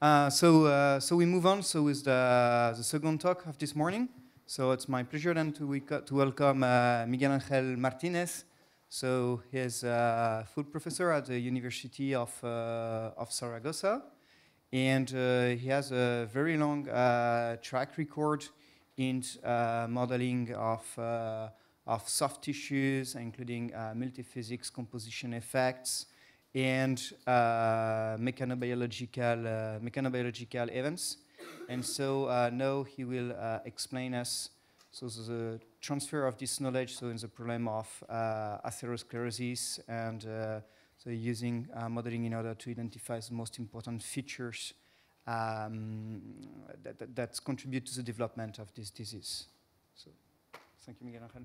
Uh, so, uh, so we move on. So with the, the second talk of this morning. So it's my pleasure then to, to welcome uh, Miguel Angel Martinez. So he's a full professor at the University of, uh, of Saragossa. And uh, he has a very long track record in modeling of, of soft tissues, including multiphysics composition effects, and uh, mechanobiological, uh, mechanobiological events. And so uh, now he will explain us so the transfer of this knowledge, so in the problem of atherosclerosis and so using modeling in order to identify the most important features um, that, that, that, contribute to the development of this disease. So thank you, Miguel Angel.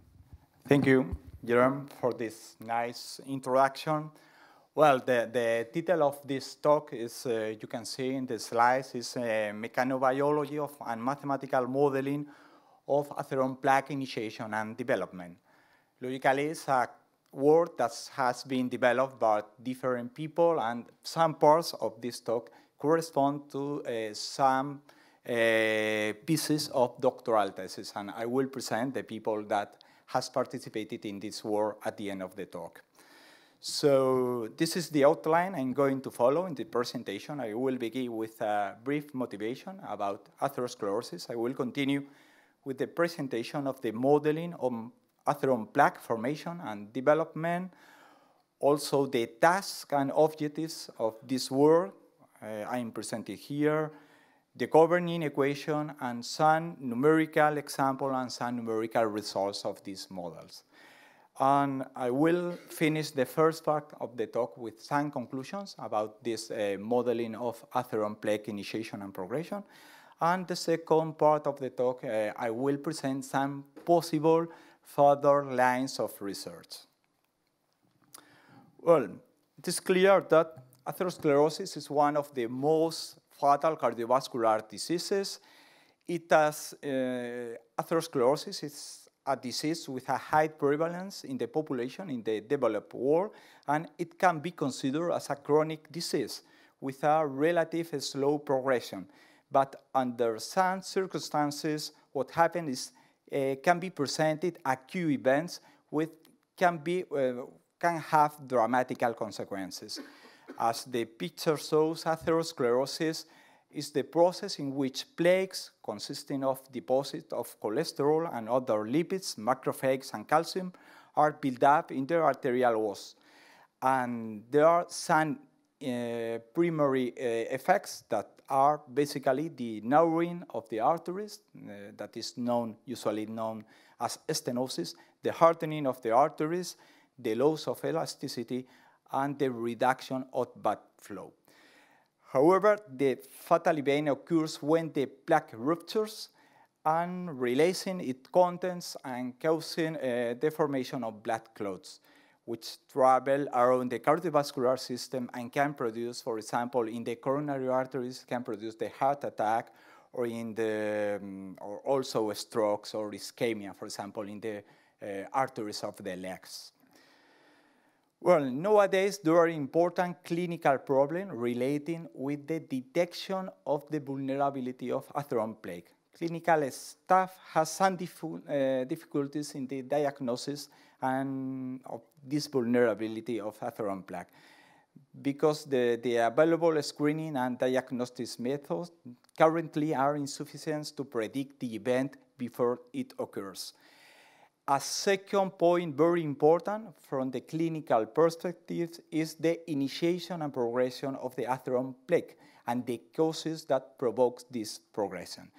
Thank you, Jerome, for this nice introduction. Well, the, the title of this talk is, uh, you can see in the slides, is uh, Mechanobiology of and Mathematical Modeling of Atheroma Plaque Initiation and Development. Logically, it's a word that has been developed by different people, and some parts of this talk correspond to uh, some uh, pieces of doctoral thesis, and I will present the people that has participated in this work at the end of the talk. So this is the outline I'm going to follow in the presentation. I will begin with a brief motivation about atherosclerosis. I will continue with the presentation of the modeling of atheroma plaque formation and development, also the tasks and objectives of this work uh, I am presenting here, the governing equation, and some numerical example and some numerical results of these models. And I will finish the first part of the talk with some conclusions about this uh, modeling of atheroma plaque initiation and progression. And the second part of the talk, uh, I will present some possible further lines of research. Well, it is clear that atherosclerosis is one of the most fatal cardiovascular diseases. It has, uh, atherosclerosis is a disease with a high prevalence in the population in the developed world, and it can be considered as a chronic disease with a relative slow progression. But under some circumstances, what happens is uh, can be presented acute events which can, be, uh, can have dramatical consequences. As the picture shows, atherosclerosis is the process in which plaques consisting of deposits of cholesterol and other lipids, macrophages, and calcium are built up in the arterial walls. And there are some uh, primary uh, effects that are basically the narrowing of the arteries, uh, that is known, usually known as stenosis, the hardening of the arteries, the loss of elasticity, and the reduction of blood flow. However, the fatal event occurs when the plaque ruptures and releasing its contents and causing a deformation of blood clots, which travel around the cardiovascular system and can produce, for example, in the coronary arteries, can produce the heart attack, or in the, um, or also strokes or ischemia, for example, in the uh, arteries of the legs. Well, nowadays there are important clinical problems relating with the detection of the vulnerability of atheroma plaque. Clinical staff has some uh, difficulties in the diagnosis and of this vulnerability of atheroma plaque because the, the available screening and diagnosis methods currently are insufficient to predict the event before it occurs. A second point, very important from the clinical perspective, is the initiation and progression of the atheroma plaque and the causes that provoke this progression.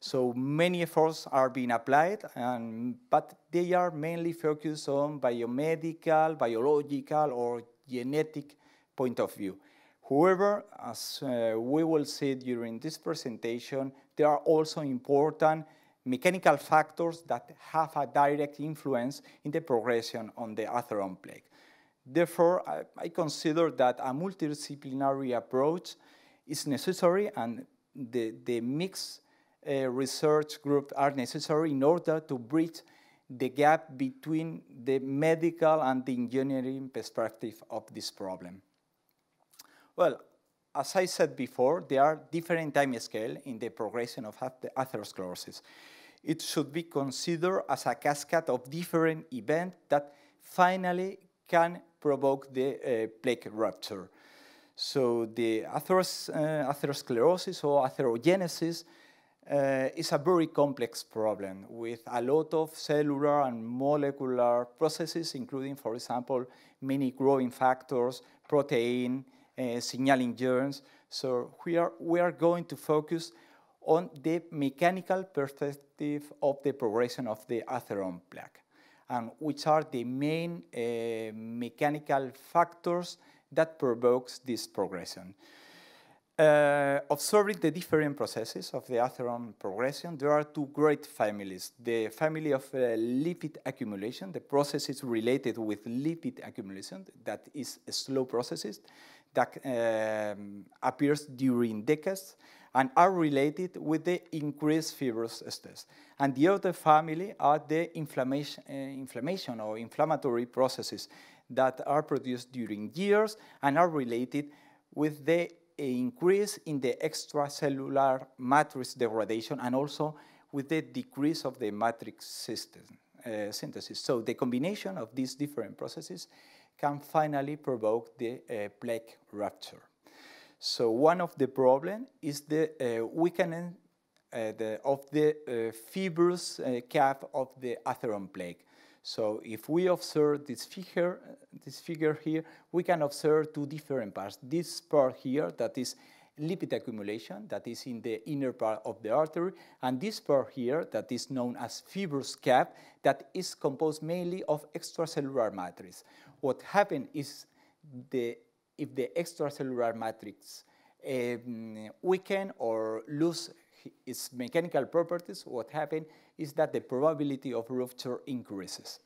So many efforts are being applied, and, but they are mainly focused on biomedical, biological, or genetic point of view. However, as uh, we will see during this presentation, there are also important mechanical factors that have a direct influence in the progression on the atheroma plaque. Therefore, I, I consider that a multidisciplinary approach is necessary and the, the mixed uh, research groups are necessary in order to bridge the gap between the medical and the engineering perspective of this problem. Well, as I said before, there are different time scales in the progression of atherosclerosis. It should be considered as a cascade of different events that finally can provoke the uh, plaque rupture. So the atheros, uh, atherosclerosis or atherogenesis uh, is a very complex problem with a lot of cellular and molecular processes, including, for example, many growing factors, protein, uh, signaling germs. So we are, we are going to focus on the mechanical perspective of the progression of the atheroma plaque, and which are the main uh, mechanical factors that provokes this progression. Uh, observing the different processes of the atheroma progression, there are two great families. The family of uh, lipid accumulation, the processes related with lipid accumulation, that is slow processes that um, appears during decades and are related with the increased fibrous stress. And the other family are the inflammation, uh, inflammation or inflammatory processes that are produced during years and are related with the increase in the extracellular matrix degradation and also with the decrease of the matrix system, uh, synthesis. So the combination of these different processes can finally provoke the uh, plaque rupture. So one of the problems is the uh, weakening uh, the, of the uh, fibrous uh, cap of the atheroma plaque. So if we observe this figure, this figure here, we can observe two different parts. This part here that is lipid accumulation that is in the inner part of the artery, and this part here that is known as fibrous cap that is composed mainly of extracellular matrix. What happens is the, if the extracellular matrix um, weaken or lose its mechanical properties, what happens is that the probability of rupture increases.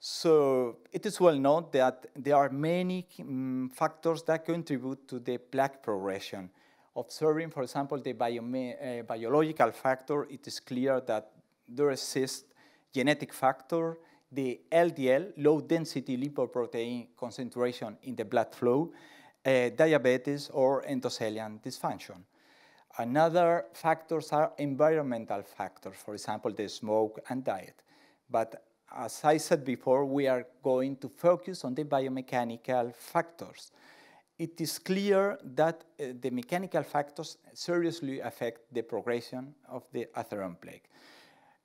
So it is well known that there are many um, factors that contribute to the plaque progression. Observing, for example, the uh, biological factor, it is clear that there exists genetic factor, the LDL, low density lipoprotein concentration in the blood flow, uh, diabetes or endothelial dysfunction. Another factors are environmental factors, for example, the smoke and diet. But as I said before, we are going to focus on the biomechanical factors. It is clear that uh, the mechanical factors seriously affect the progression of the atheroma plaque.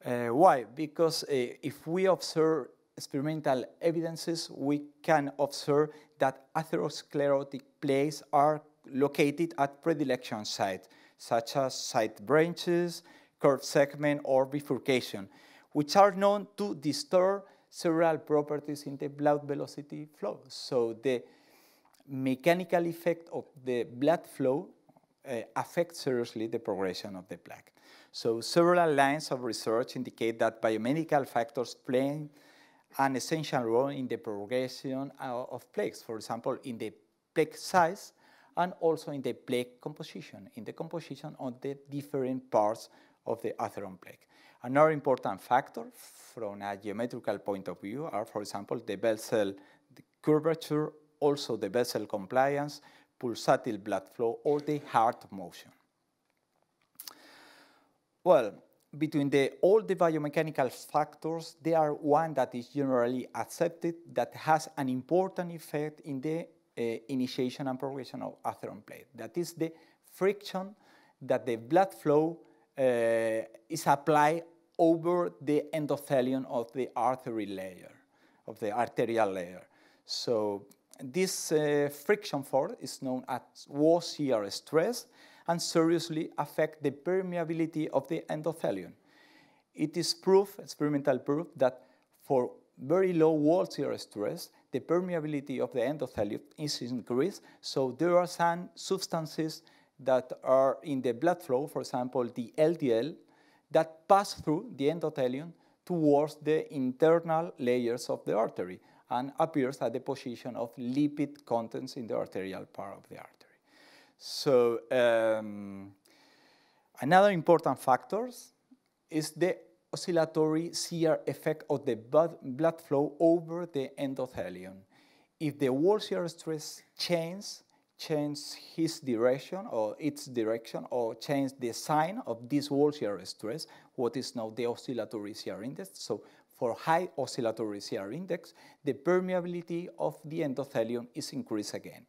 Uh, why? Because uh, if we observe experimental evidences, we can observe that atherosclerotic plaques are located at predilection sites such as side branches, curved segment, or bifurcation, which are known to disturb several properties in the blood velocity flow. So the mechanical effect of the blood flow uh, affects seriously the progression of the plaque. So several lines of research indicate that biomedical factors play an essential role in the progression uh, of plaques. For example, in the plaque size, and also in the plaque composition, in the composition of the different parts of the atheroma plaque. Another important factor from a geometrical point of view are, for example, the vessel curvature, also the vessel compliance, pulsatile blood flow, or the heart motion. Well, between the, all the biomechanical factors, there are one that is generally accepted that has an important effect in the uh, initiation and progression of atheroma plaque. That is the friction that the blood flow uh, is applied over the endothelium of the artery layer, of the arterial layer. So this uh, friction force is known as wall shear stress and seriously affect the permeability of the endothelium. It is proof, experimental proof, that for very low wall shear stress, the permeability of the endothelium is increased. So there are some substances that are in the blood flow, for example, the LDL, that pass through the endothelium towards the internal layers of the artery and appears at the position of lipid contents in the arterial part of the artery. So um, another important factor is the oscillatory shear effect of the blood flow over the endothelium. If the wall shear stress changes, change his direction or its direction or change the sign of this wall shear stress, what is now the oscillatory shear index. So for high oscillatory shear index, the permeability of the endothelium is increased again.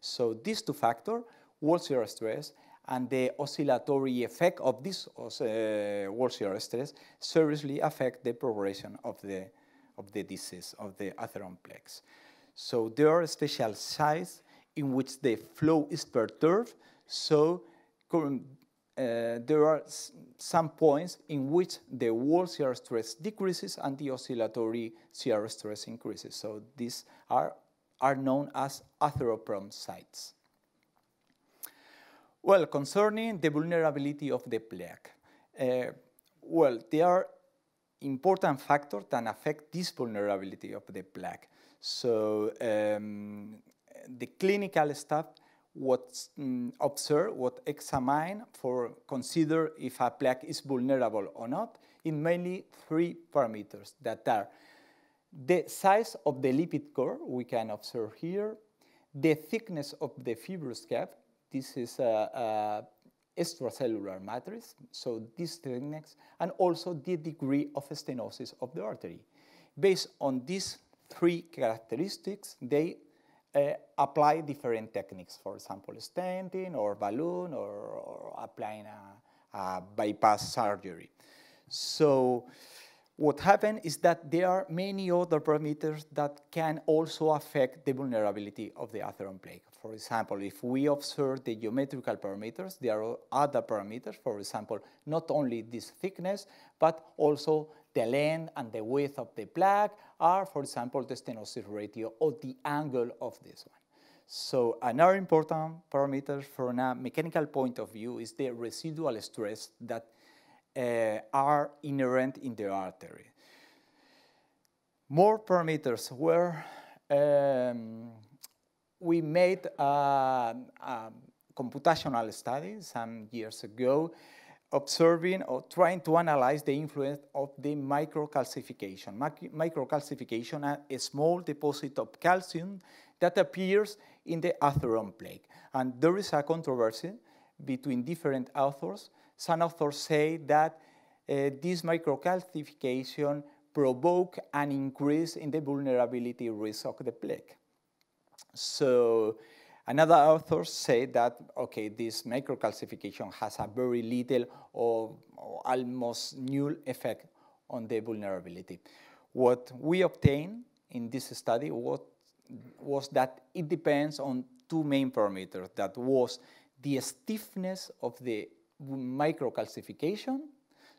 So these two factors, wall shear stress and the oscillatory effect of this uh, wall shear stress seriously affect the progression of the, of the disease, of the atheroma plaques. So there are special sites in which the flow is perturbed. So uh, there are some points in which the wall shear stress decreases and the oscillatory shear stress increases. So these are, are known as atheroprone sites. Well, concerning the vulnerability of the plaque, uh, well, there are important factors that affect this vulnerability of the plaque. So um, the clinical staff what um, observe, what examine for consider if a plaque is vulnerable or not in mainly three parameters that are the size of the lipid core, we can observe here, the thickness of the fibrous cap, this is a, a extracellular matrix, so this thickness, and also the degree of stenosis of the artery. Based on these three characteristics, they uh, apply different techniques, for example, stenting or balloon or, or applying a, a, bypass surgery. So what happened is that there are many other parameters that can also affect the vulnerability of the atheroma plaque. For example, if we observe the geometrical parameters, there are other parameters, for example, not only this thickness, but also the length and the width of the plaque are, for example, the stenosis ratio or the angle of this one. So another important parameter from a mechanical point of view is the residual stress that uh, are inherent in the artery. More parameters were, um, we made a, a computational study some years ago observing or trying to analyze the influence of the microcalcification. Microcalcification, a small deposit of calcium that appears in the atheroma plaque. And there is a controversy between different authors. Some authors say that uh, this microcalcification provoke an increase in the vulnerability risk of the plaque. So Another author said that, okay, this microcalcification has a very little or, or almost null effect on the vulnerability. What we obtained in this study was, was that it depends on two main parameters. That was the stiffness of the microcalcification.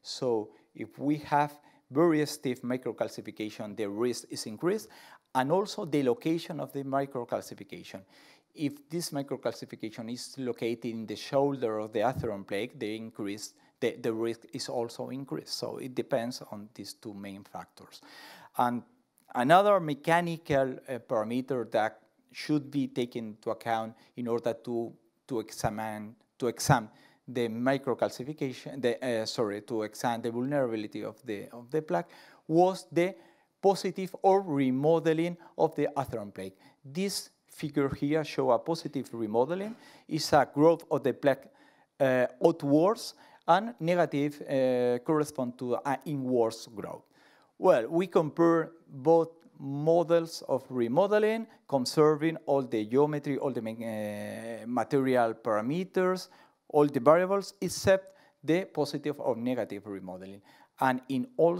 So if we have very stiff microcalcification, the risk is increased, and also the location of the microcalcification if this microcalcification is located in the shoulder of the atheroma plaque, the increase, the, the risk is also increased. So it depends on these two main factors. And another mechanical uh, parameter that should be taken into account in order to, to examine to examine the microcalcification, the, uh, sorry, to examine the vulnerability of the, of the plaque was the positive or remodeling of the atheroma plaque. This figure here show a positive remodeling. It's a growth of the plaque uh, outwards and negative uh, correspond to an inwards growth. Well, we compare both models of remodeling, conserving all the geometry, all the uh, material parameters, all the variables, except the positive or negative remodeling. And in all,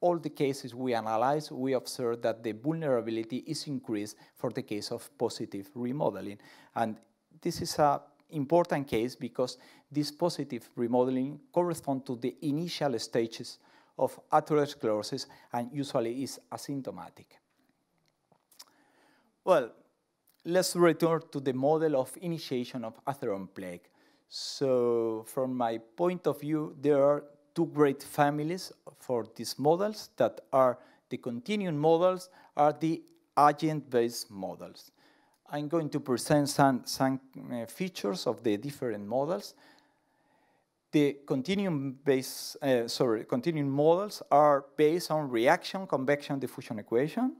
all the cases we analyze, we observe that the vulnerability is increased for the case of positive remodeling. And this is an important case because this positive remodeling corresponds to the initial stages of atherosclerosis and usually is asymptomatic. Well, let's return to the model of initiation of atheroma plaque. So from my point of view, there are two great families for these models that are the continuum models are the agent-based models. I'm going to present some, some uh, features of the different models. The continuum-based, uh, sorry, continuum models are based on reaction, convection, diffusion equation.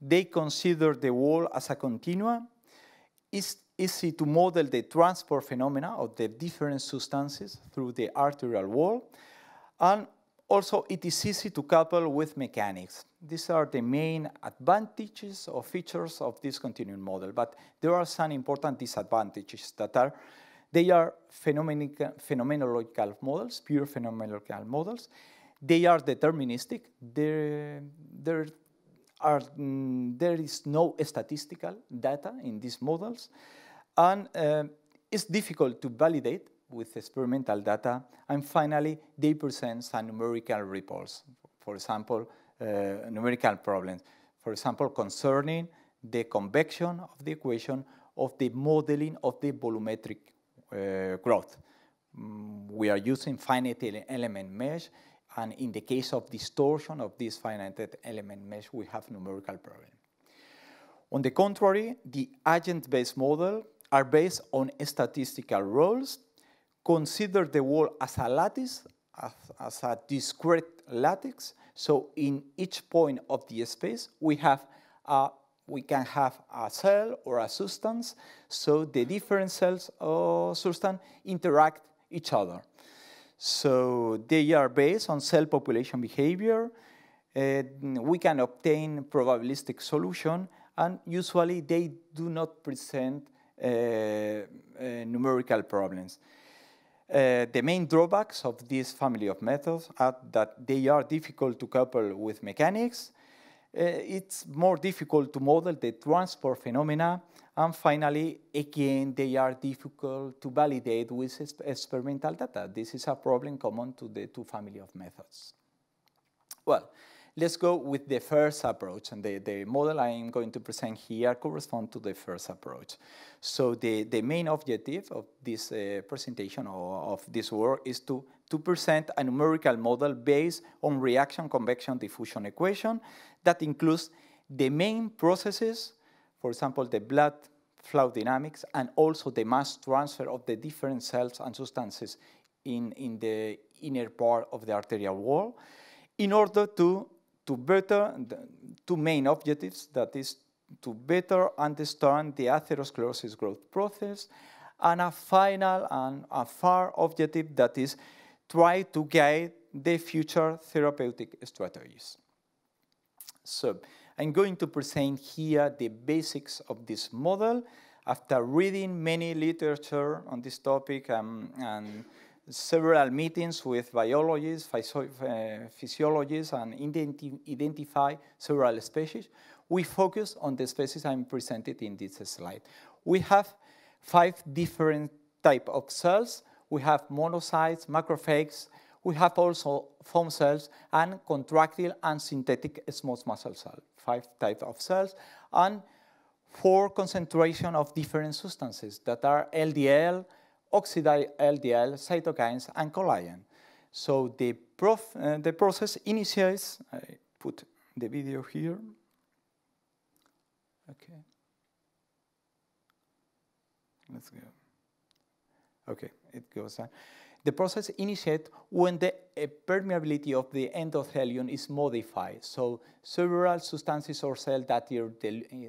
They consider the wall as a continuum. it's easy to model the transport phenomena of the different substances through the arterial wall. And also, it is easy to couple with mechanics. These are the main advantages or features of this continuum model, but there are some important disadvantages that are, they are phenomenological models, pure phenomenological models. They are deterministic. There, there, are, mm, there is no statistical data in these models. And uh, it's difficult to validate with experimental data. And finally, they present some numerical reports. For example, uh, numerical problems. For example, concerning the convection of the equation of the modeling of the volumetric uh, growth. Mm, we are using finite element mesh, and in the case of distortion of this finite element mesh, we have numerical problem. On the contrary, the agent-based model are based on statistical rules consider the wall as a lattice, as, as a discrete lattice. So in each point of the space, we have a we can have a cell or a substance, so the different cells or substance interact each other. So they are based on cell population behavior. Uh, we can obtain probabilistic solution, and usually they do not present uh, uh, numerical problems. Uh, the main drawbacks of this family of methods are that they are difficult to couple with mechanics. Uh, it's more difficult to model the transport phenomena. And finally, again, they are difficult to validate with experimental data. This is a problem common to the two family of methods. Well, Let's go with the first approach, and the, the model I'm going to present here corresponds to the first approach. So the, the main objective of this uh, presentation or of this work is to, to present a numerical model based on reaction convection diffusion equation that includes the main processes, for example, the blood flow dynamics, and also the mass transfer of the different cells and substances in, in the inner part of the arterial wall in order to to better, two main objectives, that is to better understand the atherosclerosis growth process, and a final and a far objective that is try to guide the future therapeutic strategies. So I'm going to present here the basics of this model after reading many literature on this topic um, and several meetings with biologists, uh, physiologists, and identi identify several species. We focus on the species I'm presented in this slide. We have five different type of cells. We have monocytes, macrophages, we have also foam cells and contractile and synthetic smooth muscle cells, five types of cells, and four concentration of different substances that are LDL, oxidized LDL, cytokines, and collagen. So the, uh, the process initiates, I put the video here. Okay. Let's go. Okay, it goes on. The process initiates when the uh, permeability of the endothelium is modified. So several substances or cells that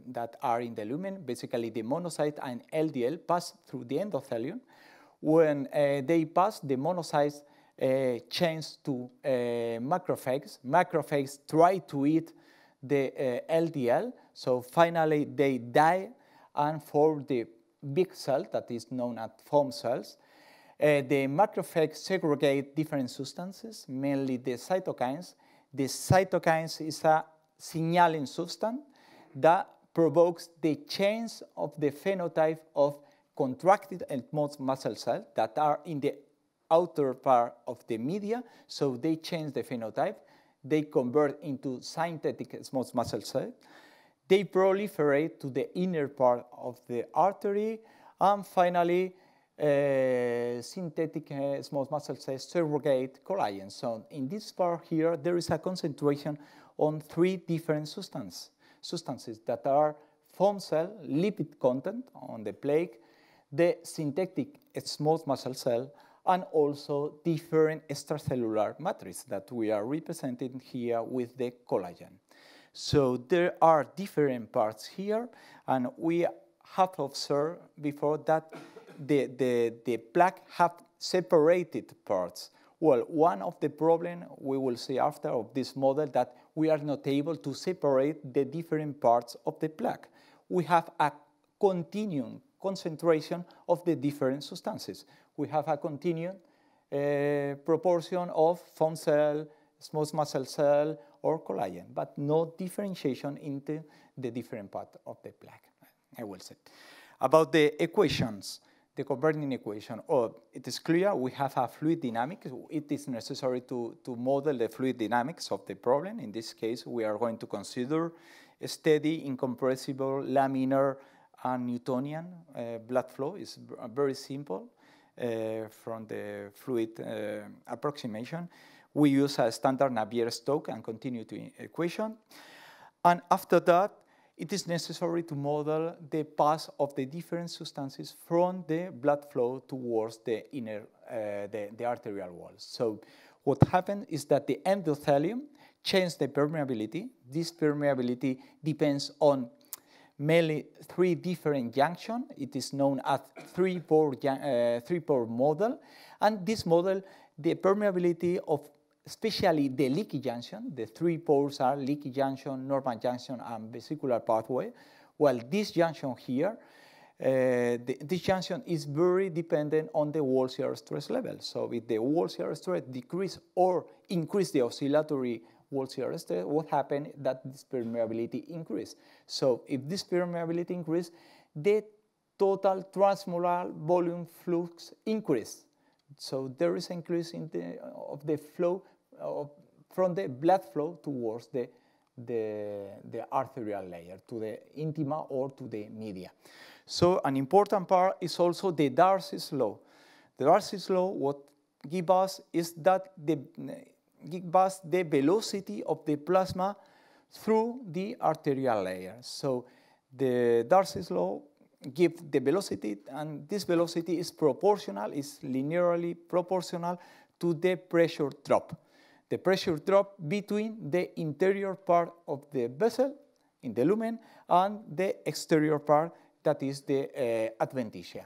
that are in the lumen, basically the monocyte and LDL, pass through the endothelium when uh, they pass, the monocytes uh, change to uh, macrophages. Macrophages try to eat the LDL, so finally they die and form the big cell that is known as foam cells. Uh, the macrophages segregate different substances, mainly the cytokines. The cytokines is a signaling substance that provokes the change of the phenotype of contracted and most muscle cells that are in the outer part of the media, so they change the phenotype. They convert into synthetic smooth muscle cells. They proliferate to the inner part of the artery, and finally, uh, synthetic uh, smooth muscle cells segregate collagen. So in this part here, there is a concentration on three different substance, substances that are foam cell, lipid content on the plaque, the synthetic smooth muscle cell, and also different extracellular matrix that we are representing here with the collagen. So there are different parts here, and we have observed before that the, the, the plaque have separated parts. Well, one of the problems we will see after of this model that we are not able to separate the different parts of the plaque. We have a continuum concentration of the different substances. We have a continuum uh, proportion of foam cell, smooth muscle cell, or collagen, but no differentiation into the different part of the plaque, I will say. About the equations, the converging equation, oh, it is clear we have a fluid dynamic. It is necessary to, to model the fluid dynamics of the problem. In this case, we are going to consider steady, incompressible, laminar, and Newtonian uh, blood flow. is very simple uh, from the fluid uh, approximation. We use a standard Navier-Stokes and continuity equation. And after that, it is necessary to model the path of the different substances from the blood flow towards the inner, uh, the, the, arterial walls. So what happened is that the endothelium changed the permeability. This permeability depends on mainly three different junctions. It is known as three-pore uh, three model. And this model, the permeability of especially the leaky junction, the three pores are leaky junction, normal junction, and vesicular pathway. Well, this junction here, uh, the, this junction is very dependent on the wall shear stress level. So if the wall shear stress decrease or increase the oscillatory wall shear stress, what happened that this permeability increase. So if this permeability increase, the total transmural volume flux increase. So there is increase in the, of the flow of, from the blood flow towards the, the, the arterial layer, to the intima or to the media. So an important part is also the Darcy's law. The Darcy's law, what gives us is that the give us the velocity of the plasma through the arterial layer. So the Darcy's law gives the velocity, and this velocity is proportional, is linearly proportional to the pressure drop the pressure drop between the interior part of the vessel in the lumen and the exterior part that is the uh, adventitia.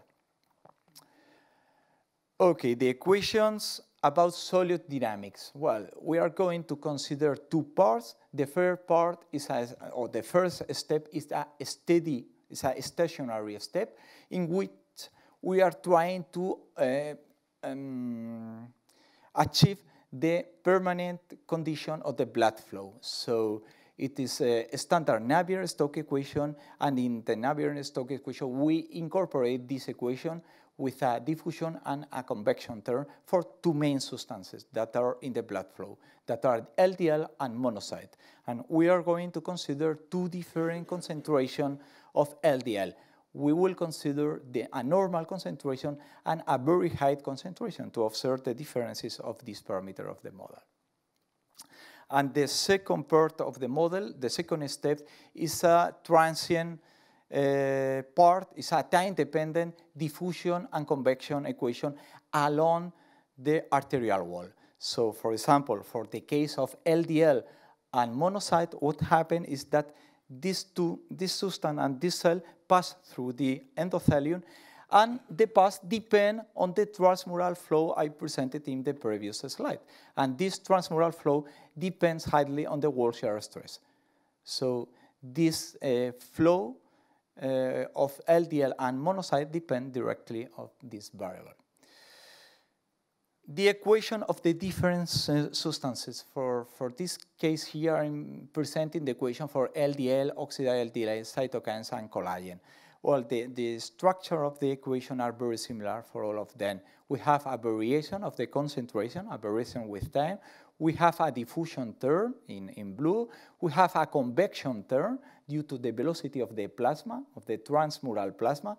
Okay, the equations about solute dynamics. Well, we are going to consider two parts. The first part is, a, or the first step is a steady, is a stationary step in which we are trying to uh, um, achieve the permanent condition of the blood flow. So it is a standard Navier-Stokes equation, and in the Navier-Stokes equation, we incorporate this equation with a diffusion and a convection term for two main substances that are in the blood flow, that are LDL and monocyte. And we are going to consider two different concentrations of LDL we will consider the, a normal concentration and a very high concentration to observe the differences of this parameter of the model. And the second part of the model, the second step, is a transient part, is a time-dependent diffusion and convection equation along the arterial wall. So for example, for the case of LDL and monocyte, what happened is that these two, this substance and this cell pass through the endothelium, and the pass depend on the transmural flow I presented in the previous slide. And this transmural flow depends highly on the wall shear stress. So this uh, flow uh, of LDL and monocyte depend directly on this variable the equation of the different substances. For, for this case here, I'm presenting the equation for LDL, oxidized LDL, cytokines, and collagen. Well, the, the structure of the equation are very similar for all of them. We have a variation of the concentration, a variation with time. We have a diffusion term in, in blue. We have a convection term due to the velocity of the plasma, of the transmural plasma.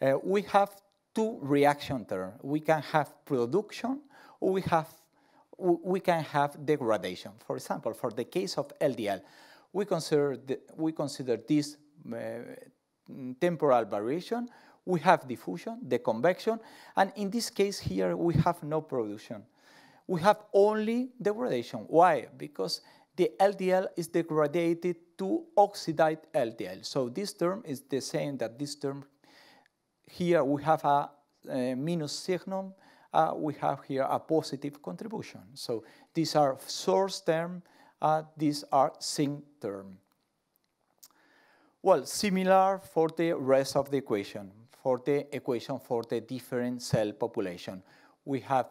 Uh, we have two reaction terms. We can have production or we, have, we can have degradation. For example, for the case of LDL, we consider, the, we consider this uh, temporal variation, we have diffusion, the convection, and in this case here we have no production. We have only degradation. Why? Because the LDL is degraded to oxidized LDL. So this term is the same that this term. Here we have a, a minus signum. Uh, we have here a positive contribution. So these are source term. Uh, these are sink term. Well, similar for the rest of the equation, for the equation for the different cell population. We have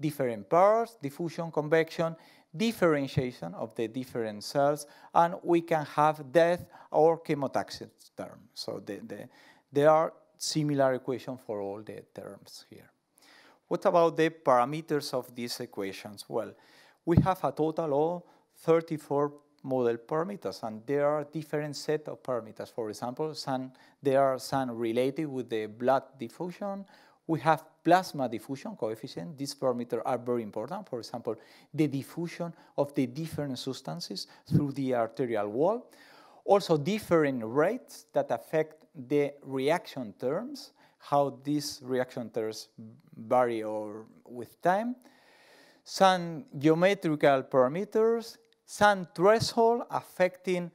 different pairs, diffusion, convection, differentiation of the different cells, and we can have death or chemotaxis term. So the, the, there are similar equations for all the terms here. What about the parameters of these equations? Well, we have a total of 34 model parameters, and there are different set of parameters. For example, some, there are some related with the blood diffusion, we have plasma diffusion coefficient. These parameters are very important. For example, the diffusion of the different substances through the arterial wall. Also different rates that affect the reaction terms, how these reaction terms vary or with time. Some geometrical parameters, some threshold affecting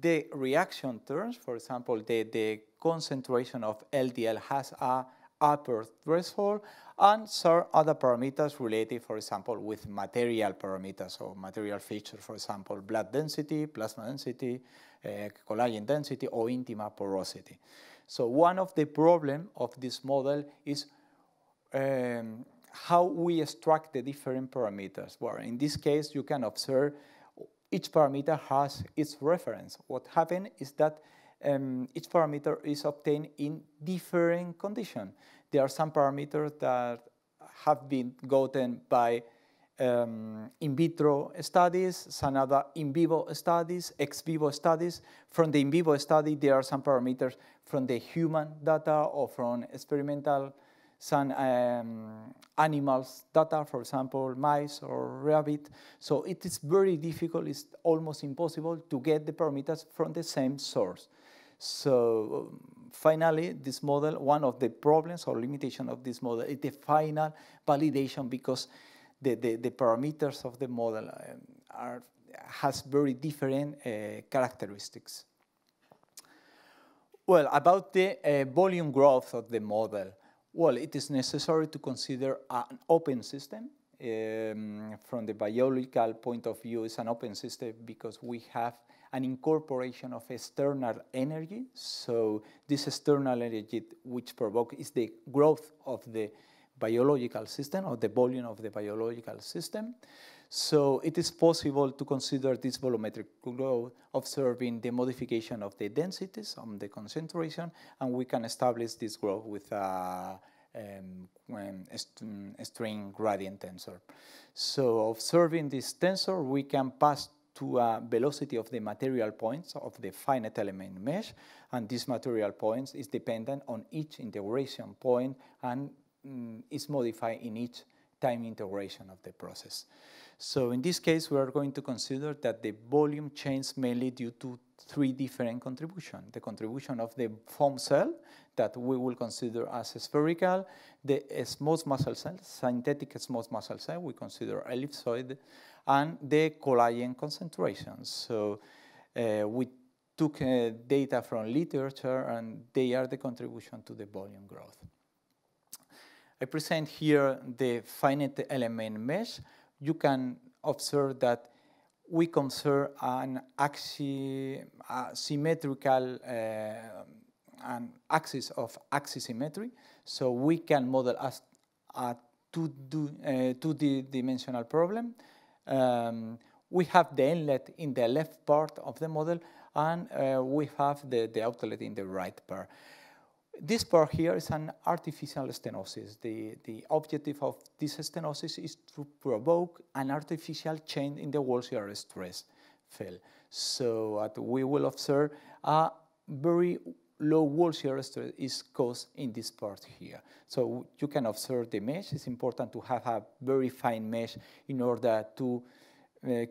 the reaction terms. For example, the, the concentration of LDL has a upper threshold, and some other parameters related, for example, with material parameters or material features, for example, blood density, plasma density, uh, collagen density, or intima porosity. So one of the problems of this model is um, how we extract the different parameters. Well, in this case, you can observe each parameter has its reference. What happened is that um, each parameter is obtained in different conditions. There are some parameters that have been gotten by um, in vitro studies, some other in vivo studies, ex vivo studies. From the in vivo study, there are some parameters from the human data or from experimental some um, animals data, for example, mice or rabbit. So it is very difficult, it's almost impossible to get the parameters from the same source. So finally, this model, one of the problems or limitation of this model is the final validation because the, the, the parameters of the model um, are, has very different uh, characteristics. Well, about the uh, volume growth of the model, well, it is necessary to consider an open system. Um, from the biological point of view, it's an open system because we have an incorporation of external energy. So this external energy which provoke is the growth of the biological system or the volume of the biological system. So it is possible to consider this volumetric growth observing the modification of the densities on the concentration, and we can establish this growth with a, um, a string gradient tensor. So observing this tensor, we can pass to a velocity of the material points of the finite element mesh, and this material points is dependent on each integration point and mm, is modified in each time integration of the process. So in this case, we are going to consider that the volume changes mainly due to three different contributions. The contribution of the foam cell that we will consider as spherical, the smooth muscle cell, synthetic smooth muscle cell, we consider ellipsoid, and the collagen concentrations. So uh, we took uh, data from literature and they are the contribution to the volume growth. I present here the finite element mesh. You can observe that we consider an axi symmetrical uh, an axis of axisymmetry. So we can model as a two-dimensional uh, two problem um, we have the inlet in the left part of the model, and uh, we have the, the outlet in the right part. This part here is an artificial stenosis. The, the objective of this stenosis is to provoke an artificial change in the wall shear stress field. So uh, we will observe a very low wall shear stress is caused in this part here. So you can observe the mesh. It's important to have a very fine mesh in order to uh,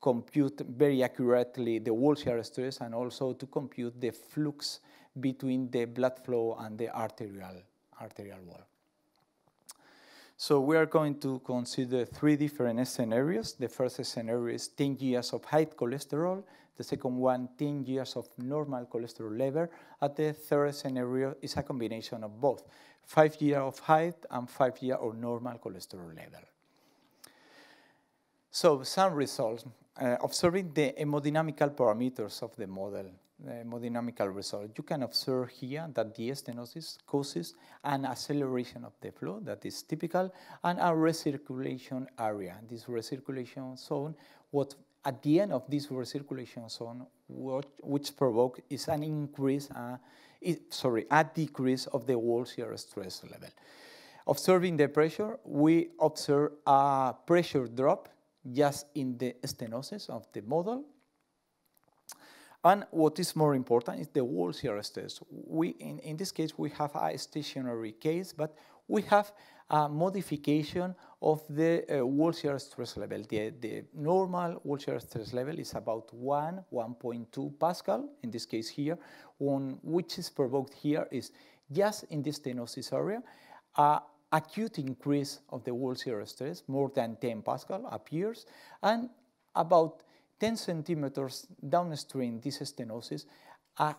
compute very accurately the wall shear stress and also to compute the flux between the blood flow and the arterial, arterial wall. So we are going to consider three different scenarios. The first scenario is 10 years of high cholesterol. The second one, 10 years of normal cholesterol level. And the third scenario is a combination of both, five years of height and five years of normal cholesterol level. So some results, uh, observing the hemodynamical parameters of the model, the hemodynamical result. You can observe here that the stenosis causes an acceleration of the flow that is typical and a recirculation area. This recirculation zone, what at the end of this recirculation zone, what, which provoke is an increase, uh, sorry, a decrease of the wall shear stress level. Observing the pressure, we observe a pressure drop just in the stenosis of the model. And what is more important is the wall shear stress. We, in, in this case, we have a stationary case, but we have a modification of the uh, wall shear stress level. The, the normal wall shear stress level is about 1, 1.2 Pascal, in this case here, one which is provoked here is just in the stenosis area, uh, acute increase of the wall shear stress, more than 10 Pascal appears, and about 10 centimeters downstream this stenosis, a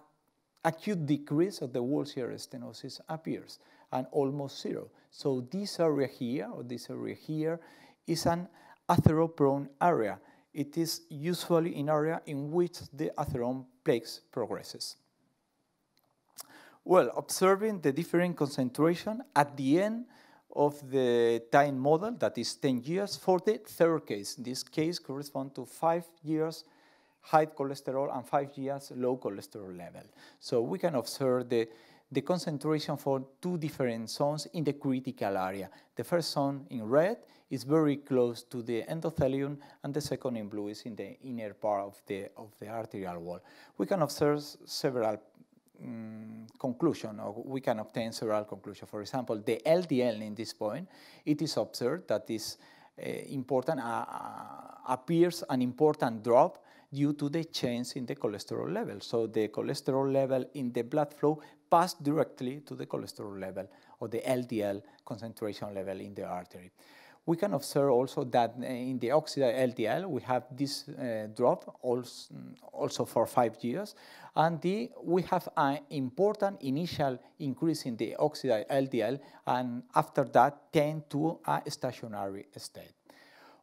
acute decrease of the wall shear stenosis appears, and almost zero. So this area here, or this area here, is an atheroprone area. It is usually an area in which the atheroma plaques progresses. Well, observing the different concentration at the end of the time model, that is 10 years, for the third case. This case corresponds to five years high cholesterol and five years low cholesterol level. So we can observe the, the concentration for two different zones in the critical area. The first zone in red is very close to the endothelium, and the second in blue is in the inner part of the, of the arterial wall. We can observe several um, conclusion, or we can obtain several conclusions. For example, the LDL in this point, it is observed that is uh, important, uh, appears an important drop due to the change in the cholesterol level. So the cholesterol level in the blood flow passed directly to the cholesterol level or the LDL concentration level in the artery. We can observe also that in the oxidized LDL, we have this uh, drop also, also for five years, and the, we have an important initial increase in the oxidized LDL, and after that tend to a stationary state.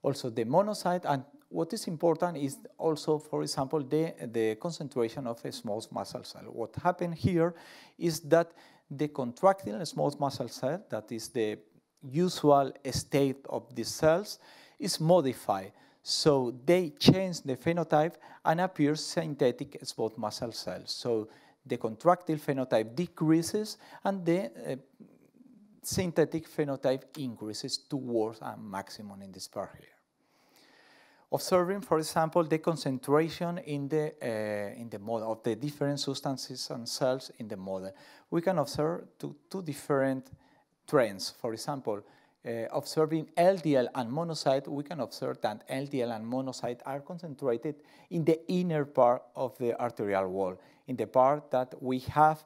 Also the monocyte, and what is important is also, for example, the, the concentration of a smooth muscle cell. What happened here is that the contractile smooth muscle cell, that is the usual state of the cells is modified. So they change the phenotype and appear synthetic smooth muscle cells. So the contractile phenotype decreases and the uh, synthetic phenotype increases towards a maximum in this part here. Observing, for example, the concentration in the, uh, in the model of the different substances and cells in the model, we can observe two, two different trends. For example, uh, observing LDL and monocyte, we can observe that LDL and monocyte are concentrated in the inner part of the arterial wall, in the part that we have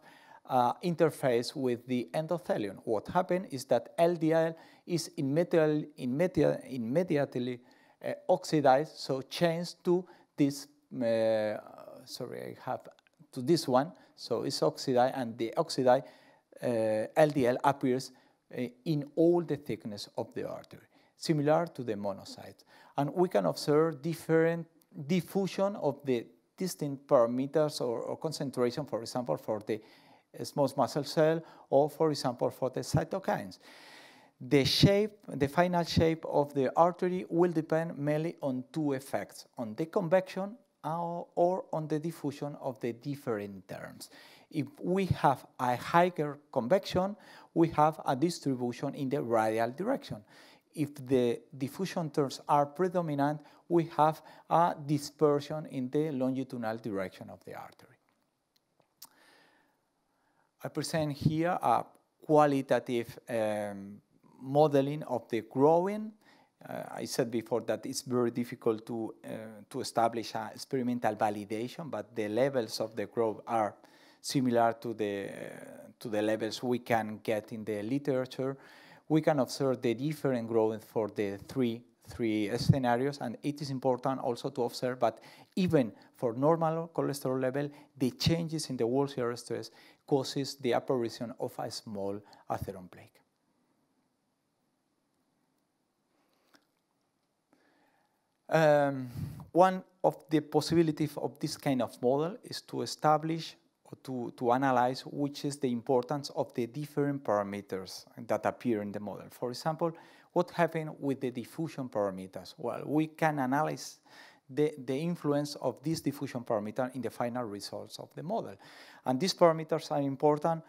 uh, interface with the endothelium. What happened is that LDL is immediately, immediately, immediately uh, oxidized, so changed to this, uh, sorry, I have to this one, so it's oxidized, and the oxidized uh, LDL appears Uh, in all the thickness of the artery, similar to the monocytes. And we can observe different diffusion of the distinct parameters or, or concentration, for example, for the uh, smooth muscle cell or, for example, for the cytokines. The shape, the final shape of the artery will depend mainly on two effects, on the convection or on the diffusion of the different terms. If we have a higher convection, we have a distribution in the radial direction. If the diffusion terms are predominant, we have a dispersion in the longitudinal direction of the artery. I present here a qualitative um, modeling of the growing. Uh, I said before that it's very difficult to, uh, to establish experimental validation, but the levels of the growth are similar to the, to the levels we can get in the literature. we can observe the different growth for the three three scenarios, and it is important also to observe that even for normal cholesterol level, the changes in the wall shear stress causes the apparition of a small atheroma plaque. Um, one of the possibilities of this kind of model is to establish to, to analyze which is the importance of the different parameters that appear in the model. For example, what happened with the diffusion parameters? Well, we can analyze the, the influence of this diffusion parameter in the final results of the model. And these parameters are important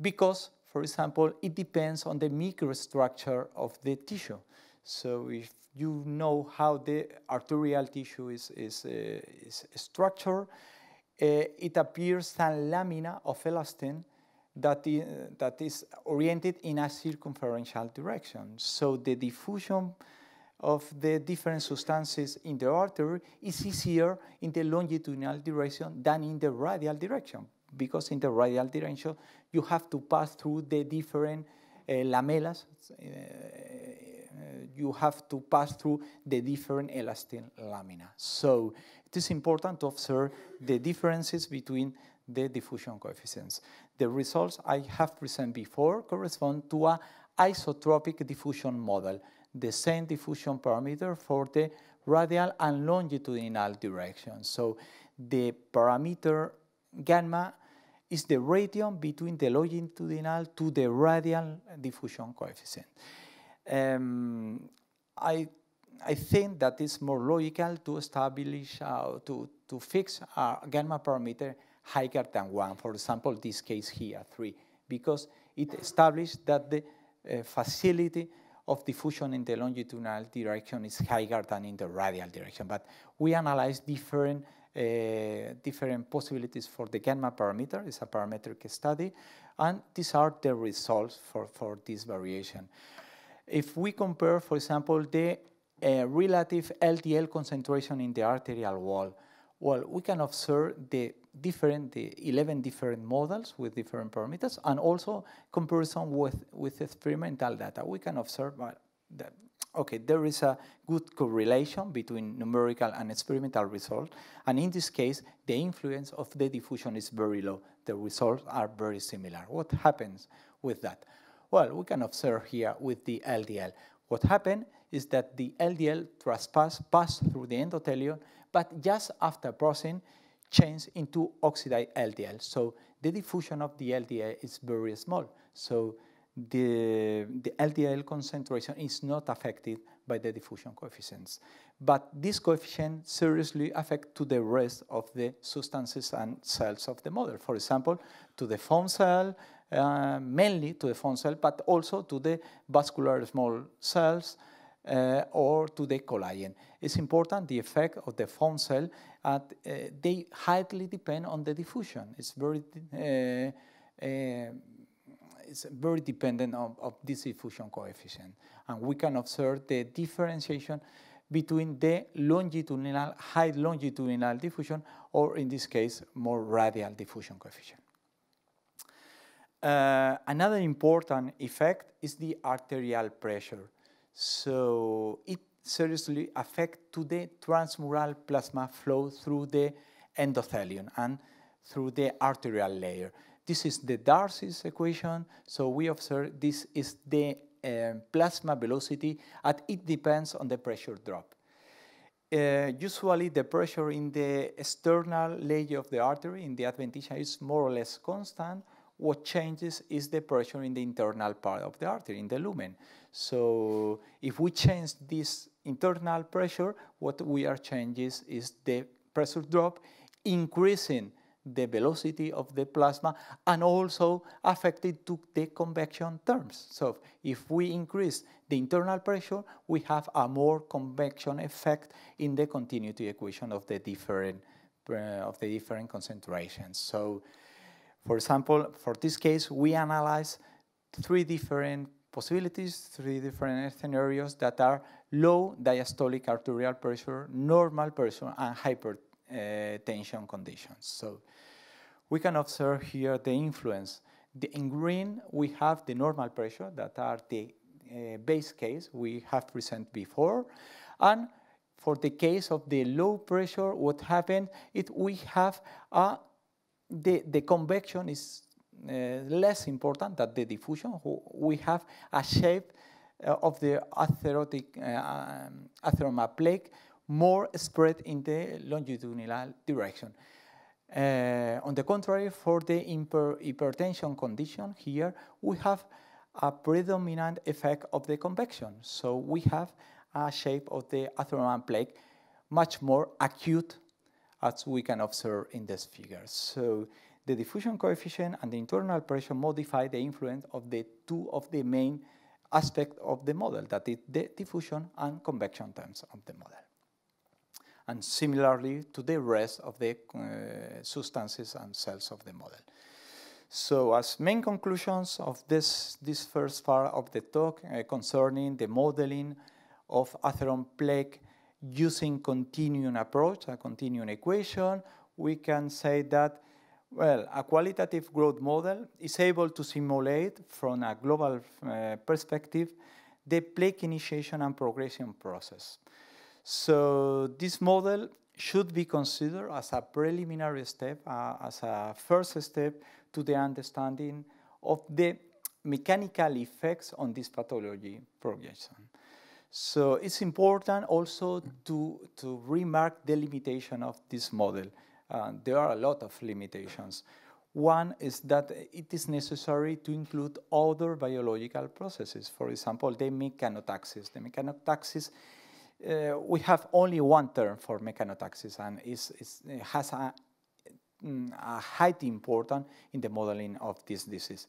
because, for example, it depends on the microstructure of the tissue. So if you know how the arterial tissue is, is, uh, is structured, it appears a lamina of elastin that is, that is oriented in a circumferential direction. So the diffusion of the different substances in the artery is easier in the longitudinal direction than in the radial direction because in the radial direction you have to pass through the different uh, lamellas uh, you have to pass through the different elastin lamina. So it is important to observe the differences between the diffusion coefficients. The results I have presented before correspond to a isotropic diffusion model, the same diffusion parameter for the radial and longitudinal directions. So the parameter gamma is the radian between the longitudinal to the radial diffusion coefficient. Um, I, I think that it's more logical to establish, uh, to, to fix a gamma parameter higher than one. For example, this case here, three, because it established that the uh, facility of diffusion in the longitudinal direction is higher than in the radial direction. But we analyze different, uh, different possibilities for the gamma parameter. It's a parametric study. And these are the results for, for this variation. If we compare, for example, the uh, relative LDL concentration in the arterial wall, well, we can observe the different, the 11 different models with different parameters, and also comparison with, with experimental data. We can observe that, okay, there is a good correlation between numerical and experimental results, and in this case, the influence of the diffusion is very low. The results are very similar. What happens with that? Well, we can observe here with the LDL. What happened is that the LDL trespass passed through the endothelium, but just after processing, changed into oxidized LDL. So the diffusion of the LDL is very small. So the, the LDL concentration is not affected by the diffusion coefficients. But this coefficient seriously affect to the rest of the substances and cells of the model. For example, to the foam cell, uh, mainly to the foam cell, but also to the vascular small cells uh, or to the collagen. It's important the effect of the foam cell, and uh, they highly depend on the diffusion. It's very uh, uh, it's very dependent on, of this diffusion coefficient. And we can observe the differentiation between the longitudinal, high longitudinal diffusion, or in this case, more radial diffusion coefficient. Uh, another important effect is the arterial pressure. So it seriously affects to the transmural plasma flow through the endothelium and through the arterial layer. This is the Darcy's equation. So we observe this is the uh, plasma velocity and it depends on the pressure drop. Uh, usually the pressure in the external layer of the artery in the adventitia is more or less constant what changes is the pressure in the internal part of the artery, in the lumen. So if we change this internal pressure, what we are changing is the pressure drop, increasing the velocity of the plasma and also affected to the convection terms. So if we increase the internal pressure, we have a more convection effect in the continuity equation of the different, uh, of the different concentrations. So for example, for this case, we analyze three different possibilities, three different scenarios that are low diastolic arterial pressure, normal pressure, and hypertension conditions. So we can observe here the influence. The, in green, we have the normal pressure that are the uh, base case we have presented before. And for the case of the low pressure, what happened is we have a, the, the convection is uh, less important than the diffusion. We have a shape uh, of the atherotic uh, um, atheroma plaque more spread in the longitudinal direction. Uh, on the contrary, for the hypertension condition here, we have a predominant effect of the convection. So we have a shape of the atheroma plaque much more acute as we can observe in this figure. So the diffusion coefficient and the internal pressure modify the influence of the two of the main aspects of the model, that is the diffusion and convection terms of the model and similarly to the rest of the uh, substances and cells of the model. So as main conclusions of this, this first part of the talk uh, concerning the modeling of atheroma plaque using continuum approach, a continuum equation, we can say that, well, a qualitative growth model is able to simulate from a global uh, perspective the plaque initiation and progression process. So this model should be considered as a preliminary step, uh, as a first step to the understanding of the mechanical effects on this pathology progression. So it's important also to, to remark the limitation of this model. Uh, there are a lot of limitations. One is that it is necessary to include other biological processes. For example, the mechanotaxis. The mechanotaxis uh, we have only one term for mechanotaxis, and it's, it's, it has a, mm, a high importance in the modeling of this disease.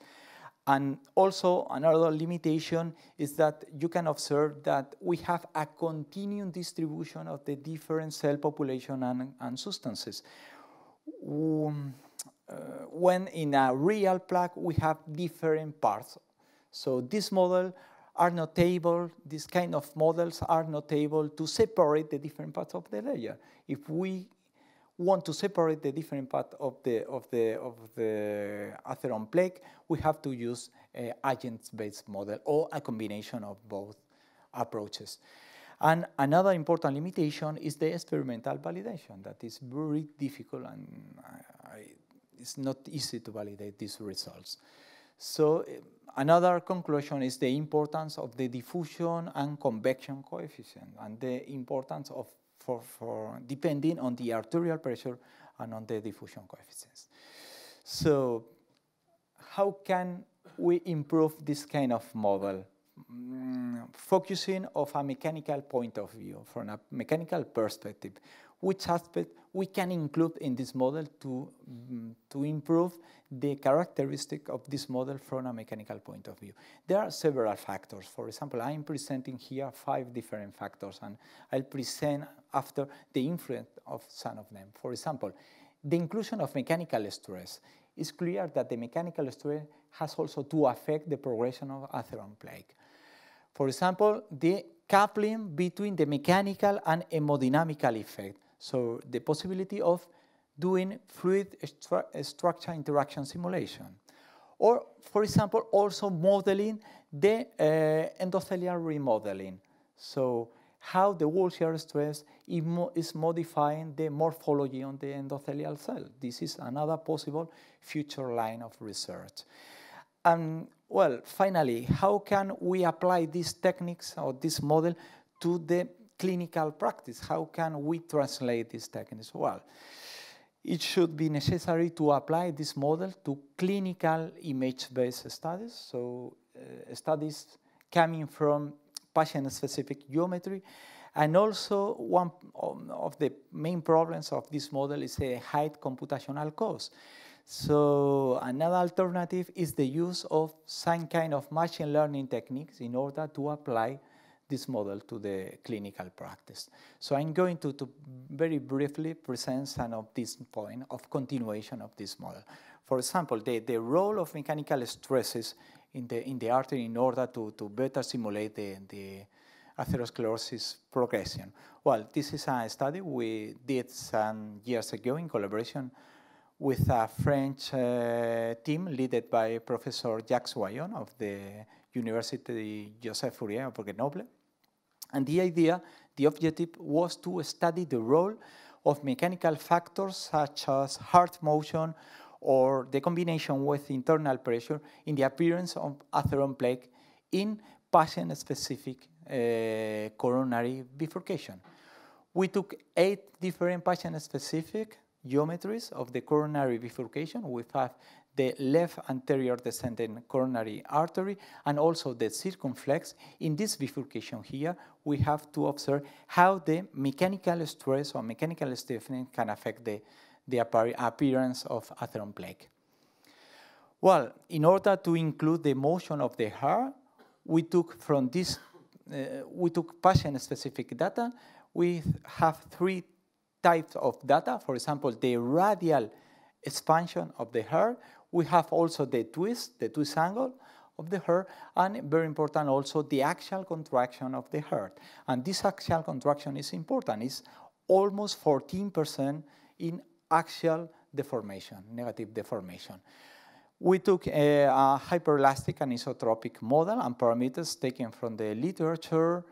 And also another limitation is that you can observe that we have a continuum distribution of the different cell population and, and substances. Um, uh, when in a real plaque, we have different parts. So this model are not able, these kind of models are not able to separate the different parts of the layer. If we want to separate the different part of the of the of the atheroma plaque, we have to use agent-based model or a combination of both approaches. And another important limitation is the experimental validation that is very difficult and I, I, it's not easy to validate these results. So eh, Another conclusion is the importance of the diffusion and convection coefficient and the importance of for, for depending on the arterial pressure and on the diffusion coefficients. So how can we improve this kind of model? Mm, focusing of a mechanical point of view, from a mechanical perspective, which aspect we can include in this model to, um, to improve the characteristic of this model from a mechanical point of view. There are several factors. For example, I'm presenting here five different factors, and I'll present after the influence of some of them. For example, the inclusion of mechanical stress. It's clear that the mechanical stress has also to affect the progression of atheroma plaque. For example, the coupling between the mechanical and hemodynamical effect. So the possibility of doing fluid stru structure interaction simulation. Or, for example, also modeling the uh, endothelial remodeling. So how the wall shear stress is modifying the morphology on the endothelial cell. This is another possible future line of research. And well, finally, how can we apply these techniques or this model to the clinical practice? How can we translate these techniques? Well, it should be necessary to apply this model to clinical image-based studies, so uh, studies coming from patient-specific geometry. And also, one of the main problems of this model is a high computational cost. So another alternative is the use of some kind of machine learning techniques in order to apply this model to the clinical practice. So I'm going to, to very briefly present some of this point of continuation of this model. For example, the, the role of mechanical stresses in the, in the artery in order to, to better simulate the, the atherosclerosis progression. Well, this is a study we did some years ago in collaboration with a French uh, team led by Professor Jacques Ohayon of the University Joseph Fourier of Grenoble. And the idea, the objective was to study the role of mechanical factors such as heart motion or the combination with internal pressure in the appearance of atheroma plaque in patient-specific uh, coronary bifurcation. We took eight different patient-specific geometries of the coronary bifurcation. We have the left anterior descending coronary artery and also the circumflex. In this bifurcation here, we have to observe how the mechanical stress or mechanical stiffening can affect the, the appearance of atheroma plaque. Well, in order to include the motion of the heart, we took from this, uh, we took patient-specific data. We have three types of data. For example, the radial expansion of the heart. We have also the twist, the twist angle of the heart, and very important also the axial contraction of the heart. And this axial contraction is important. It's almost 14% in axial deformation, negative deformation. We took a, a hyperelastic anisotropic model and parameters taken from the literature.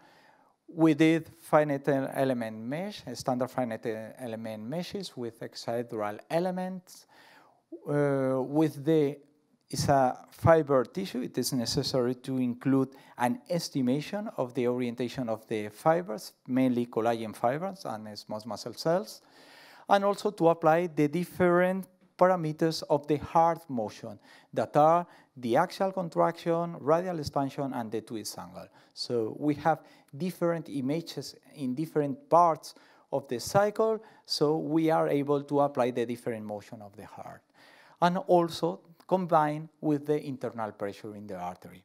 We did finite element mesh, standard finite element meshes with hexahedral elements. Uh, with the it's a fiber tissue, it is necessary to include an estimation of the orientation of the fibers, mainly collagen fibers and smooth muscle cells, and also to apply the different parameters of the heart motion that are the axial contraction, radial expansion, and the twist angle. So we have different images in different parts of the cycle, so we are able to apply the different motion of the heart. And also combined with the internal pressure in the artery.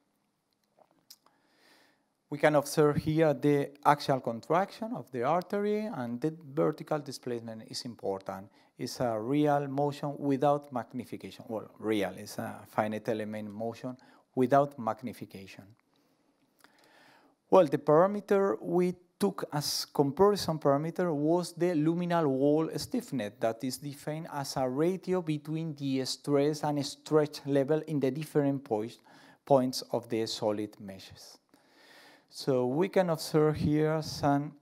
We can observe here the axial contraction of the artery and the vertical displacement is important. It's a real motion without magnification. Well, real, it's a finite element motion without magnification. Well, the parameter we took as comparison parameter was the luminal wall stiffness that is defined as a ratio between the stress and stretch level in the different points, points of the solid meshes. So we can observe here some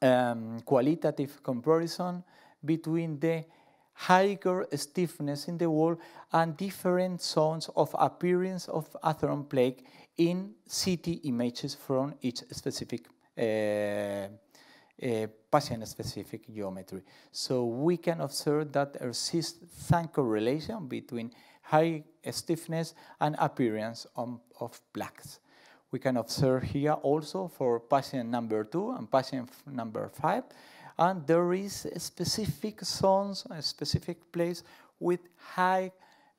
um, qualitative comparison between the higher stiffness in the wall and different zones of appearance of atheroma plaque in CT images from each specific patient-specific geometry. So we can observe that there exists some correlation between high stiffness and appearance of, of plaques. We can observe here also for patient number two and patient number five, and there is specific zones, a specific place with high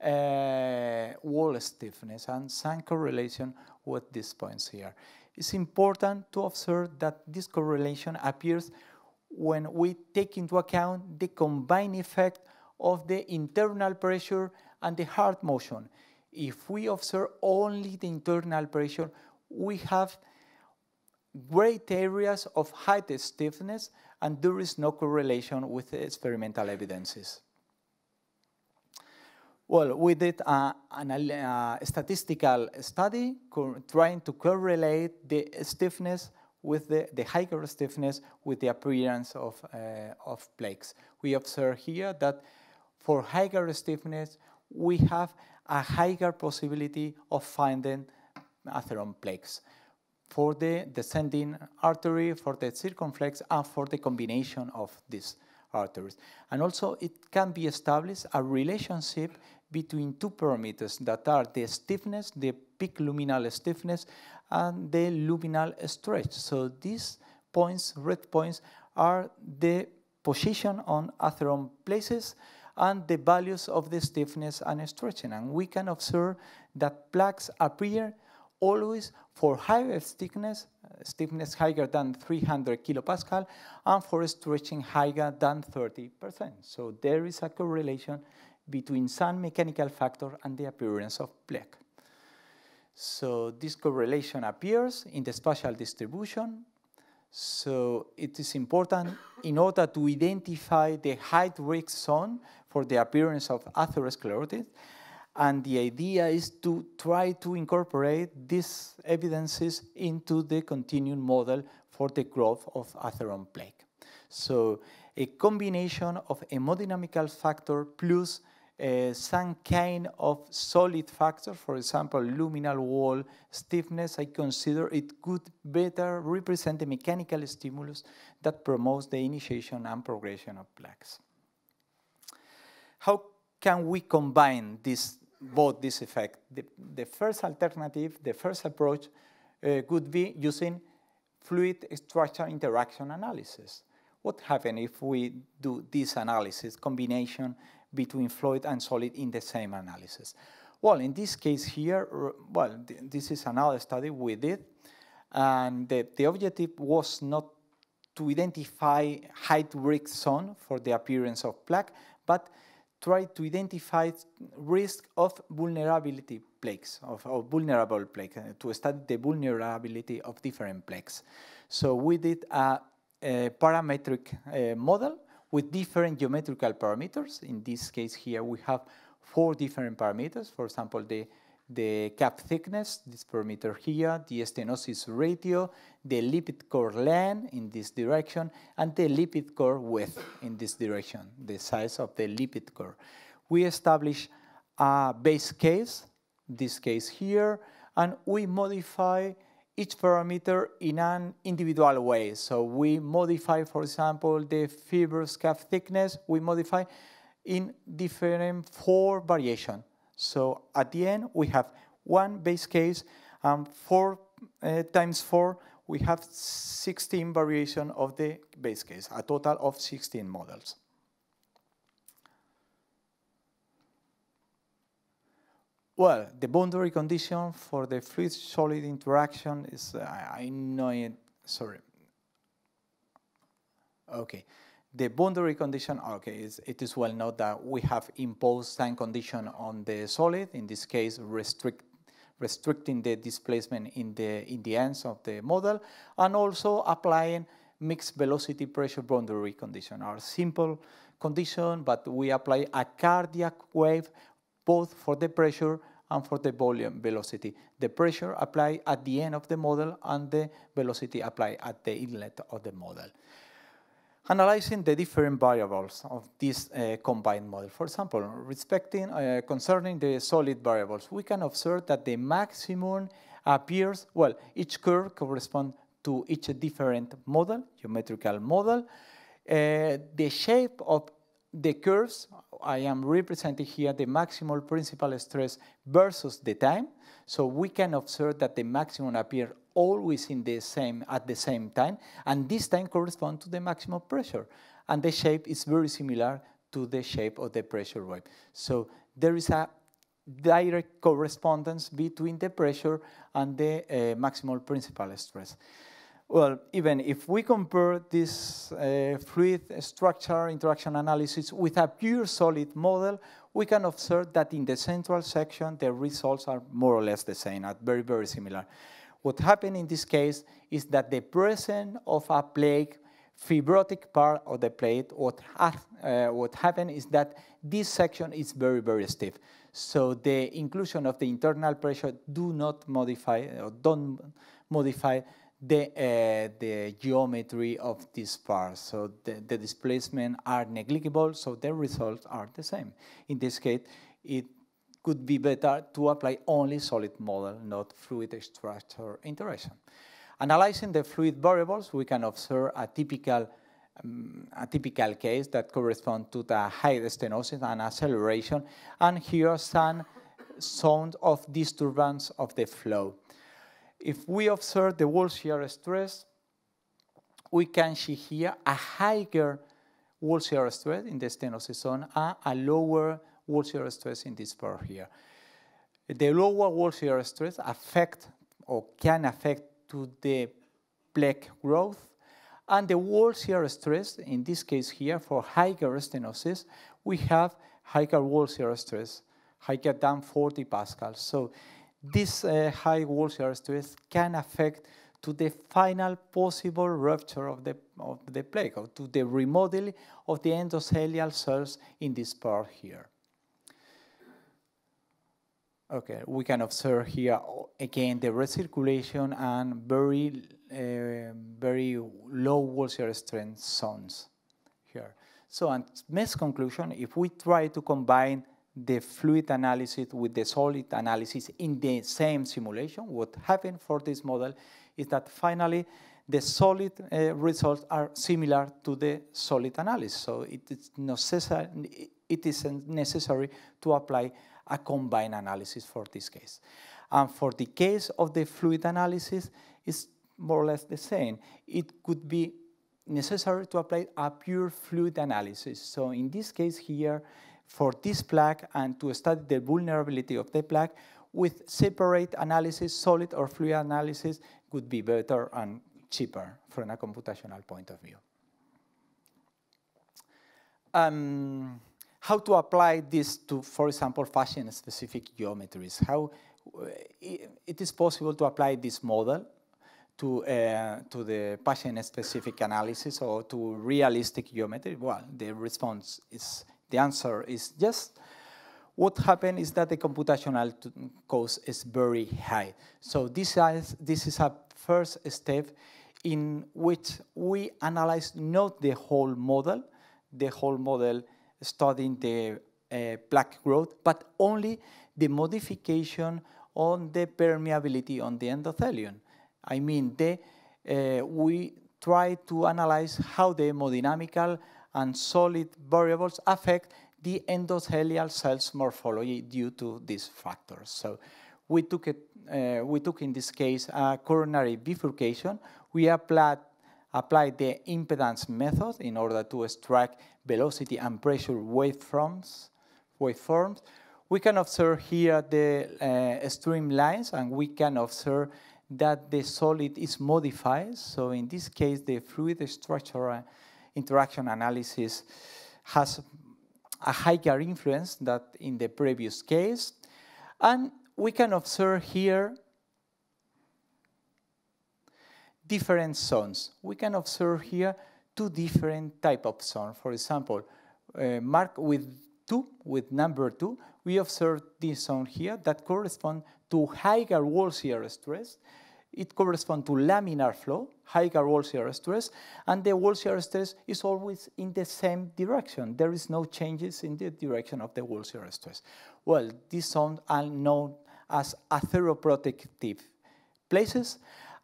uh, wall stiffness and some correlation with these points here. It's important to observe that this correlation appears when we take into account the combined effect of the internal pressure and the heart motion. If we observe only the internal pressure, we have great areas of height stiffness and there is no correlation with the experimental evidences. Well, we did a, a, a statistical study trying to correlate the stiffness with the, the higher stiffness with the appearance of, uh, of plaques. We observe here that for higher stiffness, we have a higher possibility of finding atheroma plaques for the descending artery, for the circumflex, and for the combination of these arteries. And also, it can be established a relationship between two parameters that are the stiffness, the peak luminal stiffness, and the luminal stretch. So these points, red points, are the position on atheroma places and the values of the stiffness and stretching. And we can observe that plaques appear always for higher stiffness, stiffness higher than 300 kilopascal, and for stretching higher than 30%. So there is a correlation between some mechanical factor and the appearance of plaque. So this correlation appears in the spatial distribution. So it is important in order to identify the high risk zone for the appearance of atherosclerosis And the idea is to try to incorporate these evidences into the continuum model for the growth of atheroma plaque. So a combination of hemodynamical factor plus uh, some kind of solid factor, for example, luminal wall stiffness, I consider it could better represent the mechanical stimulus that promotes the initiation and progression of plaques. How can we combine this, both this effect? The, the first alternative, the first approach uh, could be using fluid structure interaction analysis. What happens if we do this analysis, combination between fluid and solid in the same analysis? Well, in this case here, well, th this is another study we did, and the, the objective was not to identify high-risk zone for the appearance of plaque, but try to identify risk of vulnerability plaques, of, of vulnerable plaques, uh, to study the vulnerability of different plaques. So we did a a parametric uh, model with different geometrical parameters. In this case here, we have four different parameters. For example, the, the cap thickness, this parameter here, the stenosis ratio, the lipid core length in this direction, and the lipid core width in this direction, the size of the lipid core. We establish a base case, this case here, and we modify each parameter in an individual way. So we modify, for example, the fibrous cap thickness, we modify in different four variation. So at the end, we have one base case, and four uh, times four, we have 16 variation of the base case, a total of 16 models. Well, the boundary condition for the fluid-solid interaction is, uh, I know it, sorry. Okay, the boundary condition, okay, is, it is well known that we have imposed time condition on the solid, in this case, restrict, restricting the displacement in the, in the ends of the model, and also applying mixed velocity pressure boundary condition, Our simple condition, but we apply a cardiac wave both for the pressure and for the volume velocity. The pressure applied at the end of the model and the velocity applied at the inlet of the model. Analyzing the different variables of this uh, combined model. For example, respecting, uh, concerning the solid variables, we can observe that the maximum appears, well, each curve corresponds to each different model, geometrical model. Uh, the shape of the curves, I am representing here the maximal principal stress versus the time. So we can observe that the maximum appear always in the same at the same time, and this time corresponds to the maximum pressure. And the shape is very similar to the shape of the pressure wave. So there is a direct correspondence between the pressure and the uh, maximal principal stress. Well, even if we compare this uh, fluid structure interaction analysis with a pure solid model, we can observe that in the central section, the results are more or less the same, are very, very similar. What happened in this case is that the presence of a plaque, fibrotic part of the plate, what, ha uh, what happened is that this section is very, very stiff. So the inclusion of the internal pressure do not modify, or don't modify the, uh, the geometry of this part. So the, the displacement are negligible, so the results are the same. In this case, it could be better to apply only solid model, not fluid structure interaction. Analyzing the fluid variables, we can observe a typical um, a typical case that corresponds to the high stenosis and acceleration, and here some sound of disturbance of the flow. If we observe the wall shear stress, we can see here a higher wall shear stress in the stenosis zone and a lower wall shear stress in this part here. The lower wall shear stress affect or can affect to the plaque growth and the wall shear stress, in this case here for higher stenosis, we have higher wall shear stress, higher than 40 pascals. So this uh, high wall shear stress can affect to the final possible rupture of the, of the plaque, or to the remodeling of the endothelial cells in this part here. Okay, we can observe here again the recirculation and very, uh, very low wall shear strength zones here. So, and best conclusion, if we try to combine the fluid analysis with the solid analysis in the same simulation, what happened for this model is that finally the solid uh, results are similar to the solid analysis. So it is, necessary, it is necessary to apply a combined analysis for this case. And for the case of the fluid analysis, it's more or less the same. It could be necessary to apply a pure fluid analysis. So in this case here, for this plaque and to study the vulnerability of the plaque, with separate analysis, solid or fluid analysis would be better and cheaper from a computational point of view. Um, how to apply this to, for example, patient-specific geometries? How uh, it is possible to apply this model to, uh, to the patient-specific analysis or to realistic geometry? Well, the response is, the answer is yes. What happened is that the computational cost is very high. So this is, this is a first step in which we analyze not the whole model, the whole model studying the uh, plaque growth, but only the modification on the permeability on the endothelium. I mean, the, uh, we try to analyze how the hemodynamical and solid variables affect the endothelial cells morphology due to these factors. So we took, it, uh, we took in this case a coronary bifurcation. We applied, applied the impedance method in order to extract velocity and pressure waveforms. waveforms. We can observe here the uh, streamlines and we can observe that the solid is modified. So in this case, the fluid structural interaction analysis has a higher influence than in the previous case. And we can observe here different zones. We can observe here two different type of zones. For example, uh, marked with two, with number two, we observe this zone here that correspond to higher wall shear stress. It corresponds to laminar flow, higher wall shear stress, and the wall shear stress is always in the same direction. There is no changes in the direction of the wall shear stress. Well, these zones are known as atheroprotective places,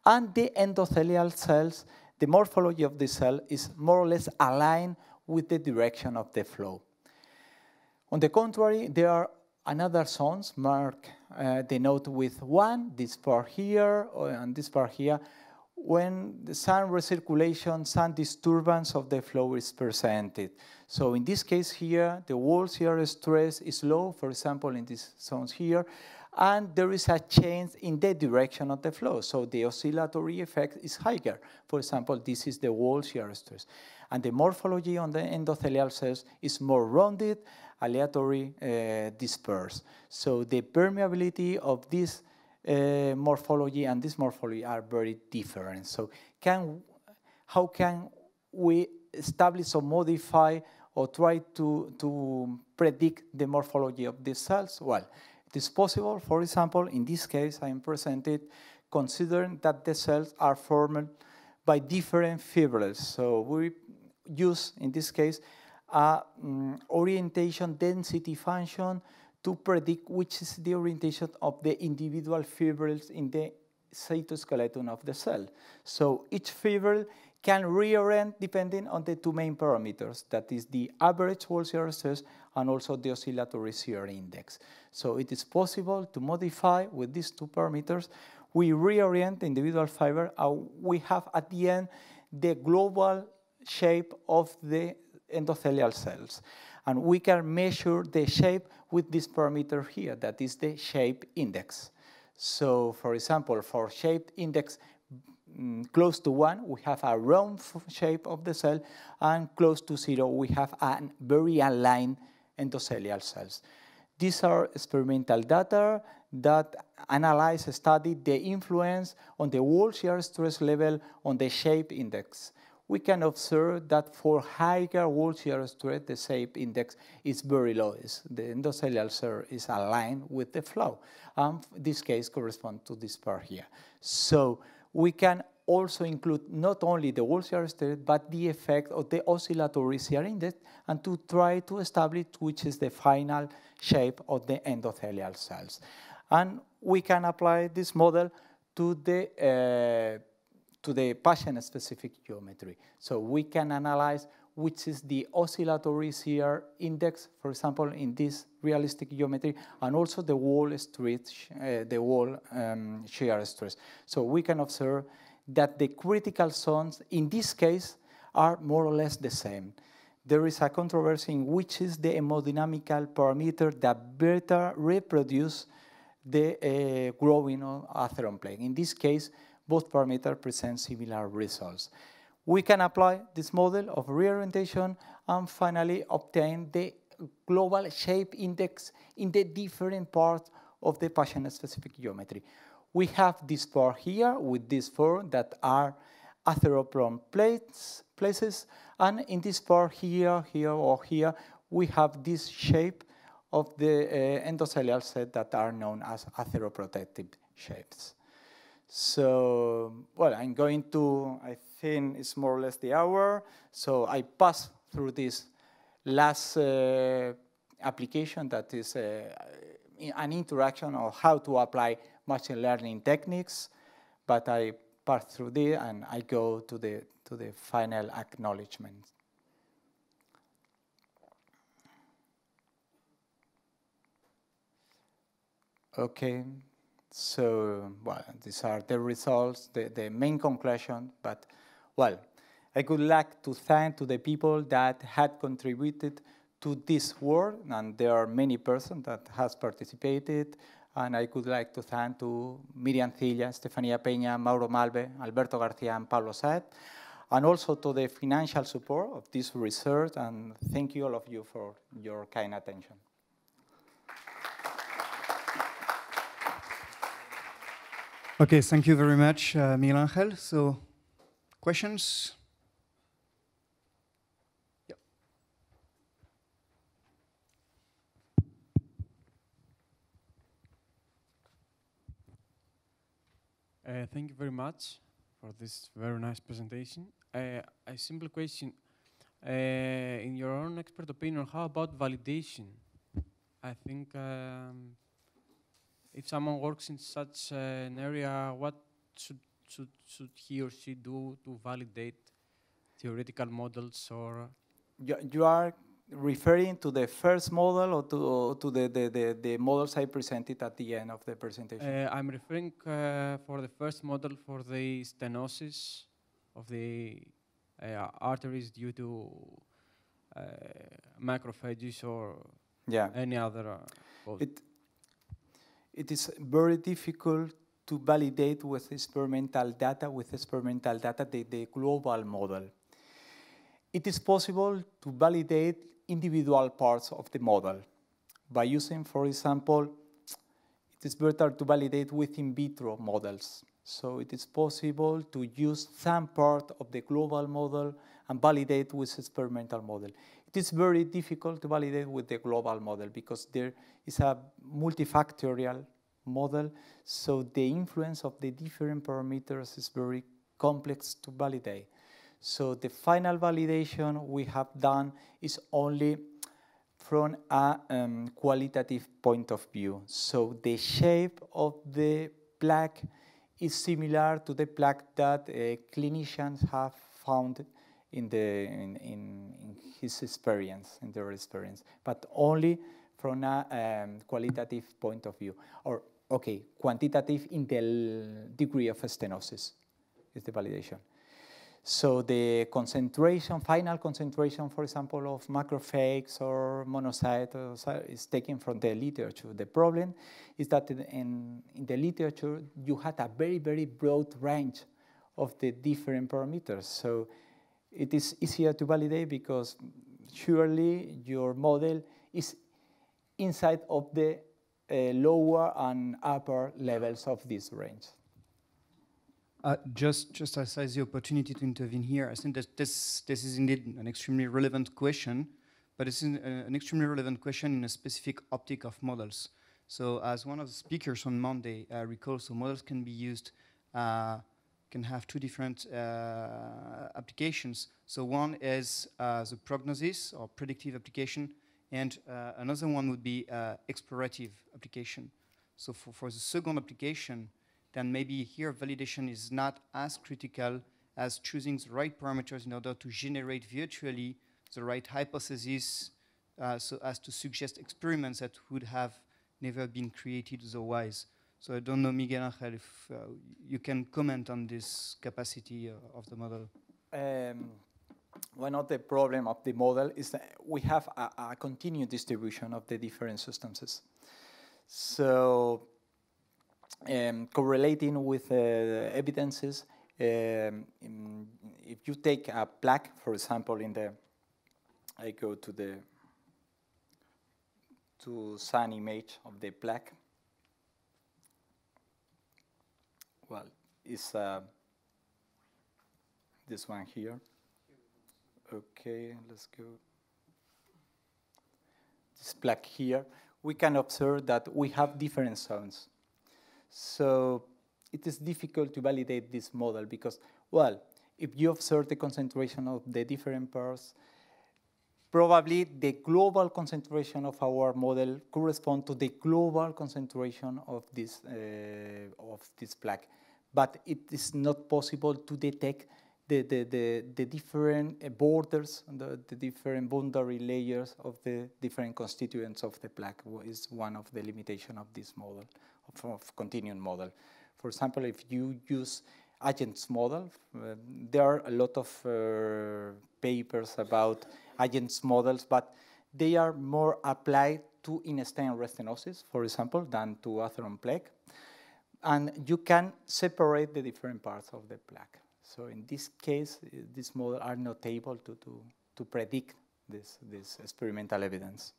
and the endothelial cells, the morphology of the cell is more or less aligned with the direction of the flow. On the contrary, there are another zones mark uh, the note with one, this part here, and this part here, when the some recirculation, some disturbance of the flow is presented. So in this case here, the wall shear stress is low, for example, in these zones here, and there is a change in the direction of the flow. So the oscillatory effect is higher. For example, this is the wall shear stress. And the morphology on the endothelial cells is more rounded, aleatory, uh, dispersed. So the permeability of this uh, morphology and this morphology are very different. So can, how can we establish or modify or try to, to predict the morphology of these cells? Well, it is possible, for example, in this case I am presented considering that the cells are formed by different fibrils. So we use, in this case, a um, orientation density function to predict which is the orientation of the individual fibrils in the cytoskeleton of the cell. So each fibril can reorient depending on the two main parameters, that is the average wall shear stress and also the oscillatory shear index. So it is possible to modify with these two parameters. We reorient the individual fiber, and we have at the end the global shape of the endothelial cells. And we can measure the shape with this parameter here, that is the shape index. So for example, for shape index mm, close to one, we have a round shape of the cell, and close to zero, we have a very aligned endothelial cells. These are experimental data that analyze, study the influence on the wall shear stress level on the shape index. We can observe that for higher wall shear stress, the shape index is very low. the endothelial cell is aligned with the flow. And this case corresponds to this part here. So we can also include not only the wall shear stress, but the effect of the oscillatory shear index, and to try to establish which is the final shape of the endothelial cells. And we can apply this model to the uh, to the patient-specific geometry. So we can analyze which is the oscillatory shear index, for example, in this realistic geometry, and also the wall stress, uh, the wall um, shear stress. So we can observe that the critical zones, in this case, are more or less the same. There is a controversy in which is the hemodynamical parameter that better reproduce the uh, growing of atheroma plaque. In this case, both parameters present similar results. We can apply this model of reorientation and finally obtain the global shape index in the different parts of the patient-specific geometry. We have this part here with these four that are atheroprone plates, places, and in this part here, here, or here, we have this shape of the uh, endothelial cell that are known as atheroprotective shapes. So, well, I'm going to, I think it's more or less the hour. So I pass through this last uh, application that is uh, an interaction of how to apply machine learning techniques. But I pass through this and I go to the, to the final acknowledgement. Okay, so, well, these are the results, the, the main conclusion, but, well, I would like to thank to the people that had contributed to this work, and there are many persons that has participated, and I would like to thank to Miriam Cilla, Stefania Peña, Mauro Malve, Alberto Garcia, and Pablo Saez, and also to the financial support of this research, and thank you all of you for your kind attention. Okay, thank you very much, uh, Miguel Angel. So, questions? Uh, thank you very much for this very nice presentation. Uh, a simple question. Uh, in your own expert opinion, how about validation? I think um, if someone works in such an area, what should, should, should he or she do to validate theoretical models or? You, you are referring to the first model or to, or to the, the, the, the, models I presented at the end of the presentation? Uh, I'm referring uh, for the first model for the stenosis of the uh, arteries due to uh, macrophages or yeah. any other. Uh, it, it is very difficult to validate with experimental data, with experimental data, the, the global model. It is possible to validate individual parts of the model by using, for example, it is better to validate with in vitro models. So it is possible to use some part of the global model and validate with experimental model. It is very difficult to validate with the global model because there is a multifactorial model, so the influence of the different parameters is very complex to validate. So the final validation we have done is only from a um, qualitative point of view. So the shape of the plaque is similar to the plaque that uh, clinicians have found in, the, in, in, in, his experience, in their experience, but only from a um, qualitative point of view. Or, okay, quantitative in the degree of stenosis is the validation. So the concentration, final concentration, for example, of macrophages or monocytes is taken from the literature. The problem is that in, in the literature, you had a very, very broad range of the different parameters. So it is easier to validate because surely your model is inside of the uh, lower and upper levels of this range. Uh, just, just as I the opportunity to intervene here, I think that this, this is indeed an extremely relevant question, but it's an, uh, an extremely relevant question in a specific optic of models. So as one of the speakers on Monday uh, recalls, so models can be used, uh, can have two different uh, applications. So one is uh, the prognosis or predictive application, and uh, another one would be explorative application. So for, for the second application, then maybe here validation is not as critical as choosing the right parameters in order to generate virtually the right hypothesis uh, so as to suggest experiments that would have never been created otherwise. So I don't know, Miguel Angel, if uh, you can comment on this capacity uh, of the model. Um, one of the problem of the model is that we have a, a continued distribution of the different substances. So um, correlating with uh, evidences, um, if you take a plaque, for example, in the, I go to the to sun image of the plaque. Well, it's uh, this one here. Okay, let's go. This plaque here, we can observe that we have different zones. So it is difficult to validate this model because, well, if you observe the concentration of the different pairs, probably the global concentration of our model correspond to the global concentration of this, uh, of this plaque. But it is not possible to detect the, the, the, the different uh, borders, the, the different boundary layers of the different constituents of the plaque is one of the limitation of this model, of, of continuum model. For example, if you use agents model, uh, there are a lot of uh, papers about agents models, but they are more applied to in-stent restenosis, for example, than to atheroma plaque. And you can separate the different parts of the plaque. So in this case, these models are not able to, to, to predict this, this experimental evidence.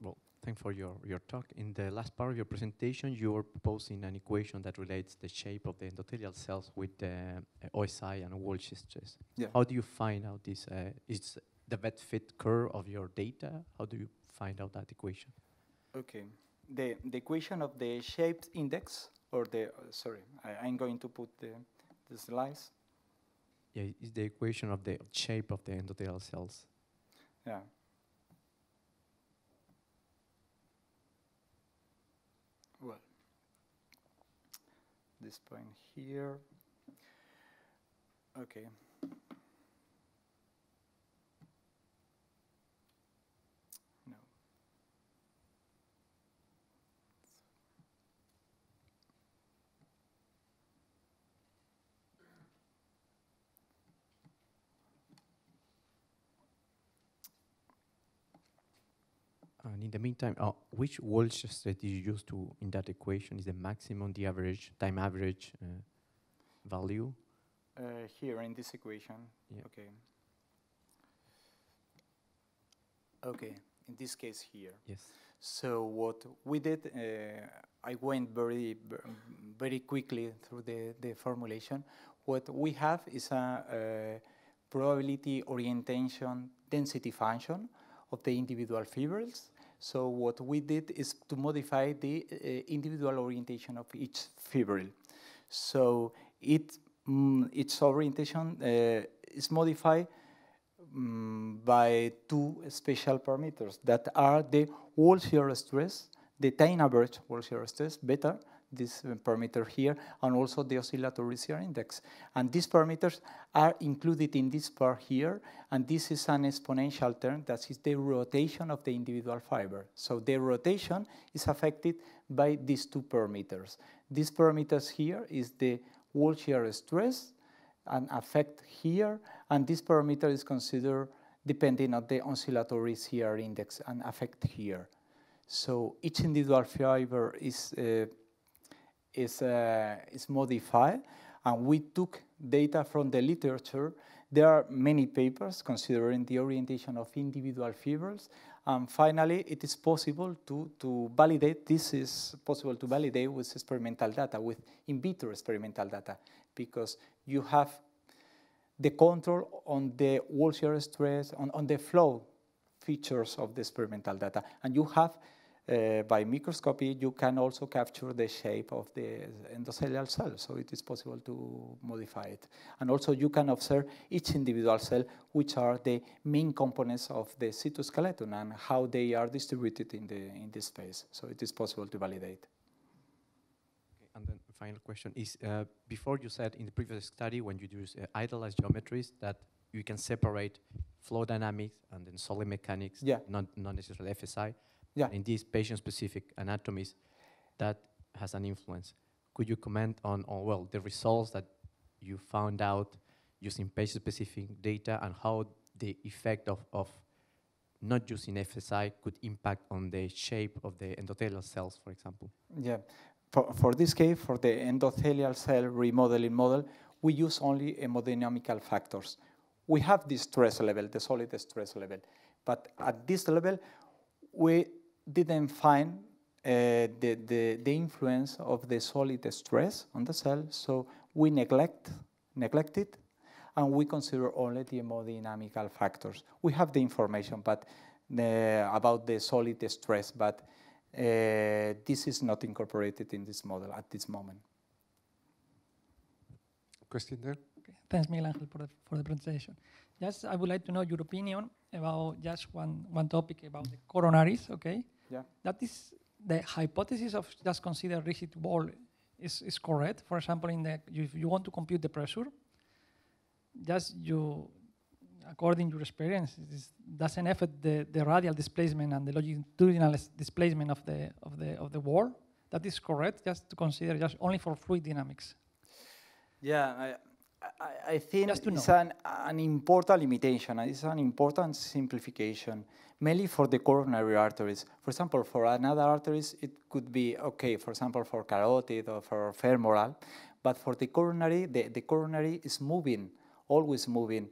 Well, thanks for your, your talk. In the last part of your presentation, you were proposing an equation that relates the shape of the endothelial cells with the uh, OSI and wall shear stress. Yeah. How do you find out this? Uh, is the vet fit curve of your data? How do you find out that equation? Okay. The, the equation of the shaped index, or the, uh, sorry, I, am going to put the, the slides. Yeah, is the equation of the shape of the endothelial cells. Yeah. Well, this point here. Okay. The meantime, uh, which wall shear stress you use to in that equation is the maximum, the average, time average uh, value? Uh, here in this equation. Yeah. Okay. Okay, in this case here. Yes. So what we did, uh, I went very, very quickly through the, the formulation. What we have is a, a probability orientation density function of the individual fibrils. So what we did is to modify the uh, individual orientation of each fibril. So it, mm, its orientation uh, is modified um, by two special parameters that are the wall shear stress, the time average wall shear stress, beta, this parameter here, and also the oscillatory shear index. And these parameters are included in this part here, and this is an exponential term that is the rotation of the individual fiber. So the rotation is affected by these two parameters. These parameters here is the wall shear stress, and affect here, and this parameter is considered depending on the oscillatory shear index and affect here. So each individual fiber is uh, is, uh, is modified, and we took data from the literature. There are many papers considering the orientation of individual fibrils, And finally, it is possible to, to validate, this is possible to validate with experimental data, with in vitro experimental data, because you have the control on the wall shear stress, on, on the flow features of the experimental data. And you have, uh, by microscopy, you can also capture the shape of the endothelial cell, so it is possible to modify it. And also you can observe each individual cell, which are the main components of the cytoskeleton and how they are distributed in the, in the space. So it is possible to validate. Okay, and then the final question is, uh, before you said in the previous study when you use uh, idealized geometries that you can separate flow dynamics and then solid mechanics, Yeah. not, not necessarily FSI. Yeah. In these patient-specific anatomies, that has an influence. Could you comment on, on, well, the results that you found out using patient-specific data and how the effect of, of not using FSI could impact on the shape of the endothelial cells, for example? Yeah, for, for this case, for the endothelial cell remodeling model, we use only hemodynamical factors. We have the stress level, the solid stress level, but at this level, we didn't find uh, the, the, the influence of the solid stress on the cell, so we neglect, neglect it, and we consider only the hemodynamical factors. We have the information but the, about the solid stress, but uh, this is not incorporated in this model at this moment. Question there? Okay. Thanks, Miguel Angel, for the, for the presentation. Just, I would like to know your opinion about just one, one topic about the coronaries, okay? Yeah. That is, the hypothesis of just consider rigid wall is, is correct. For example, in the, if you want to compute the pressure, just you, according to your experience, it doesn't affect the, the radial displacement and the longitudinal displacement of the, of the, of the wall. That is correct, just to consider just only for fluid dynamics. Yeah, I, I, I think it's an, an important limitation. It's an important simplification, mainly for the coronary arteries. For example, for another arteries, it could be okay. For example, for carotid or for femoral, but for the coronary, the, the coronary is moving, always moving,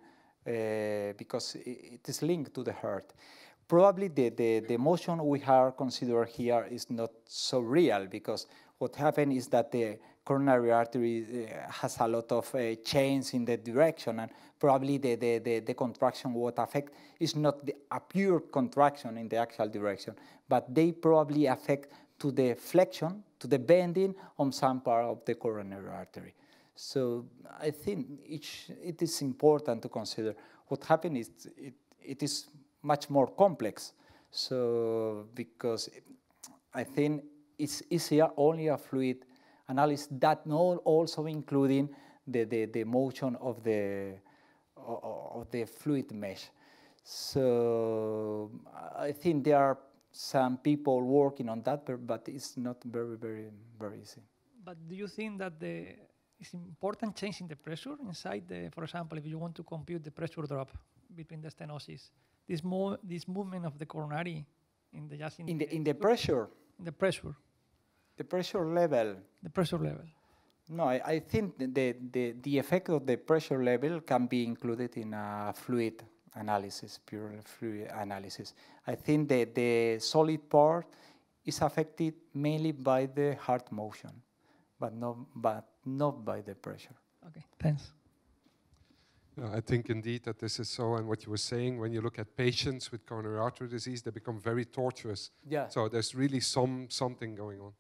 uh, because it is linked to the heart. Probably the, the, the motion we are considered here is not so real because what happened is that the coronary artery uh, has a lot of uh, chains in the direction and probably the, the, the, the contraction what affect is not the, a pure contraction in the actual direction, but they probably affect to the flexion, to the bending on some part of the coronary artery. So I think it is important to consider what happened is it, it is much more complex. So because I think it's easier only a fluid analysis that not also including the, the, the motion of the of the fluid mesh. So I think there are some people working on that, but- it's not very, very, very easy. But do you think that the is important changing the pressure inside the, for example, if you want to compute the pressure drop between the stenosis, this mo this movement of the coronary in the just in, In the, in the pressure, in the pressure, the pressure level, the pressure level. No, I, I think the, the, the effect of the pressure level can be included in a fluid analysis, pure fluid analysis. I think that the solid part is affected mainly by the heart motion, but not, but not by the pressure. Okay, thanks. Yeah, I think indeed that this is so. And what you were saying, when you look at patients with coronary artery disease, they become very tortuous. Yeah. So there's really some something going on.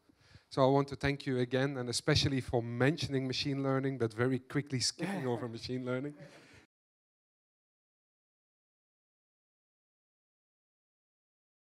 So I want to thank you again, and especially for mentioning machine learning, but very quickly skipping over machine learning.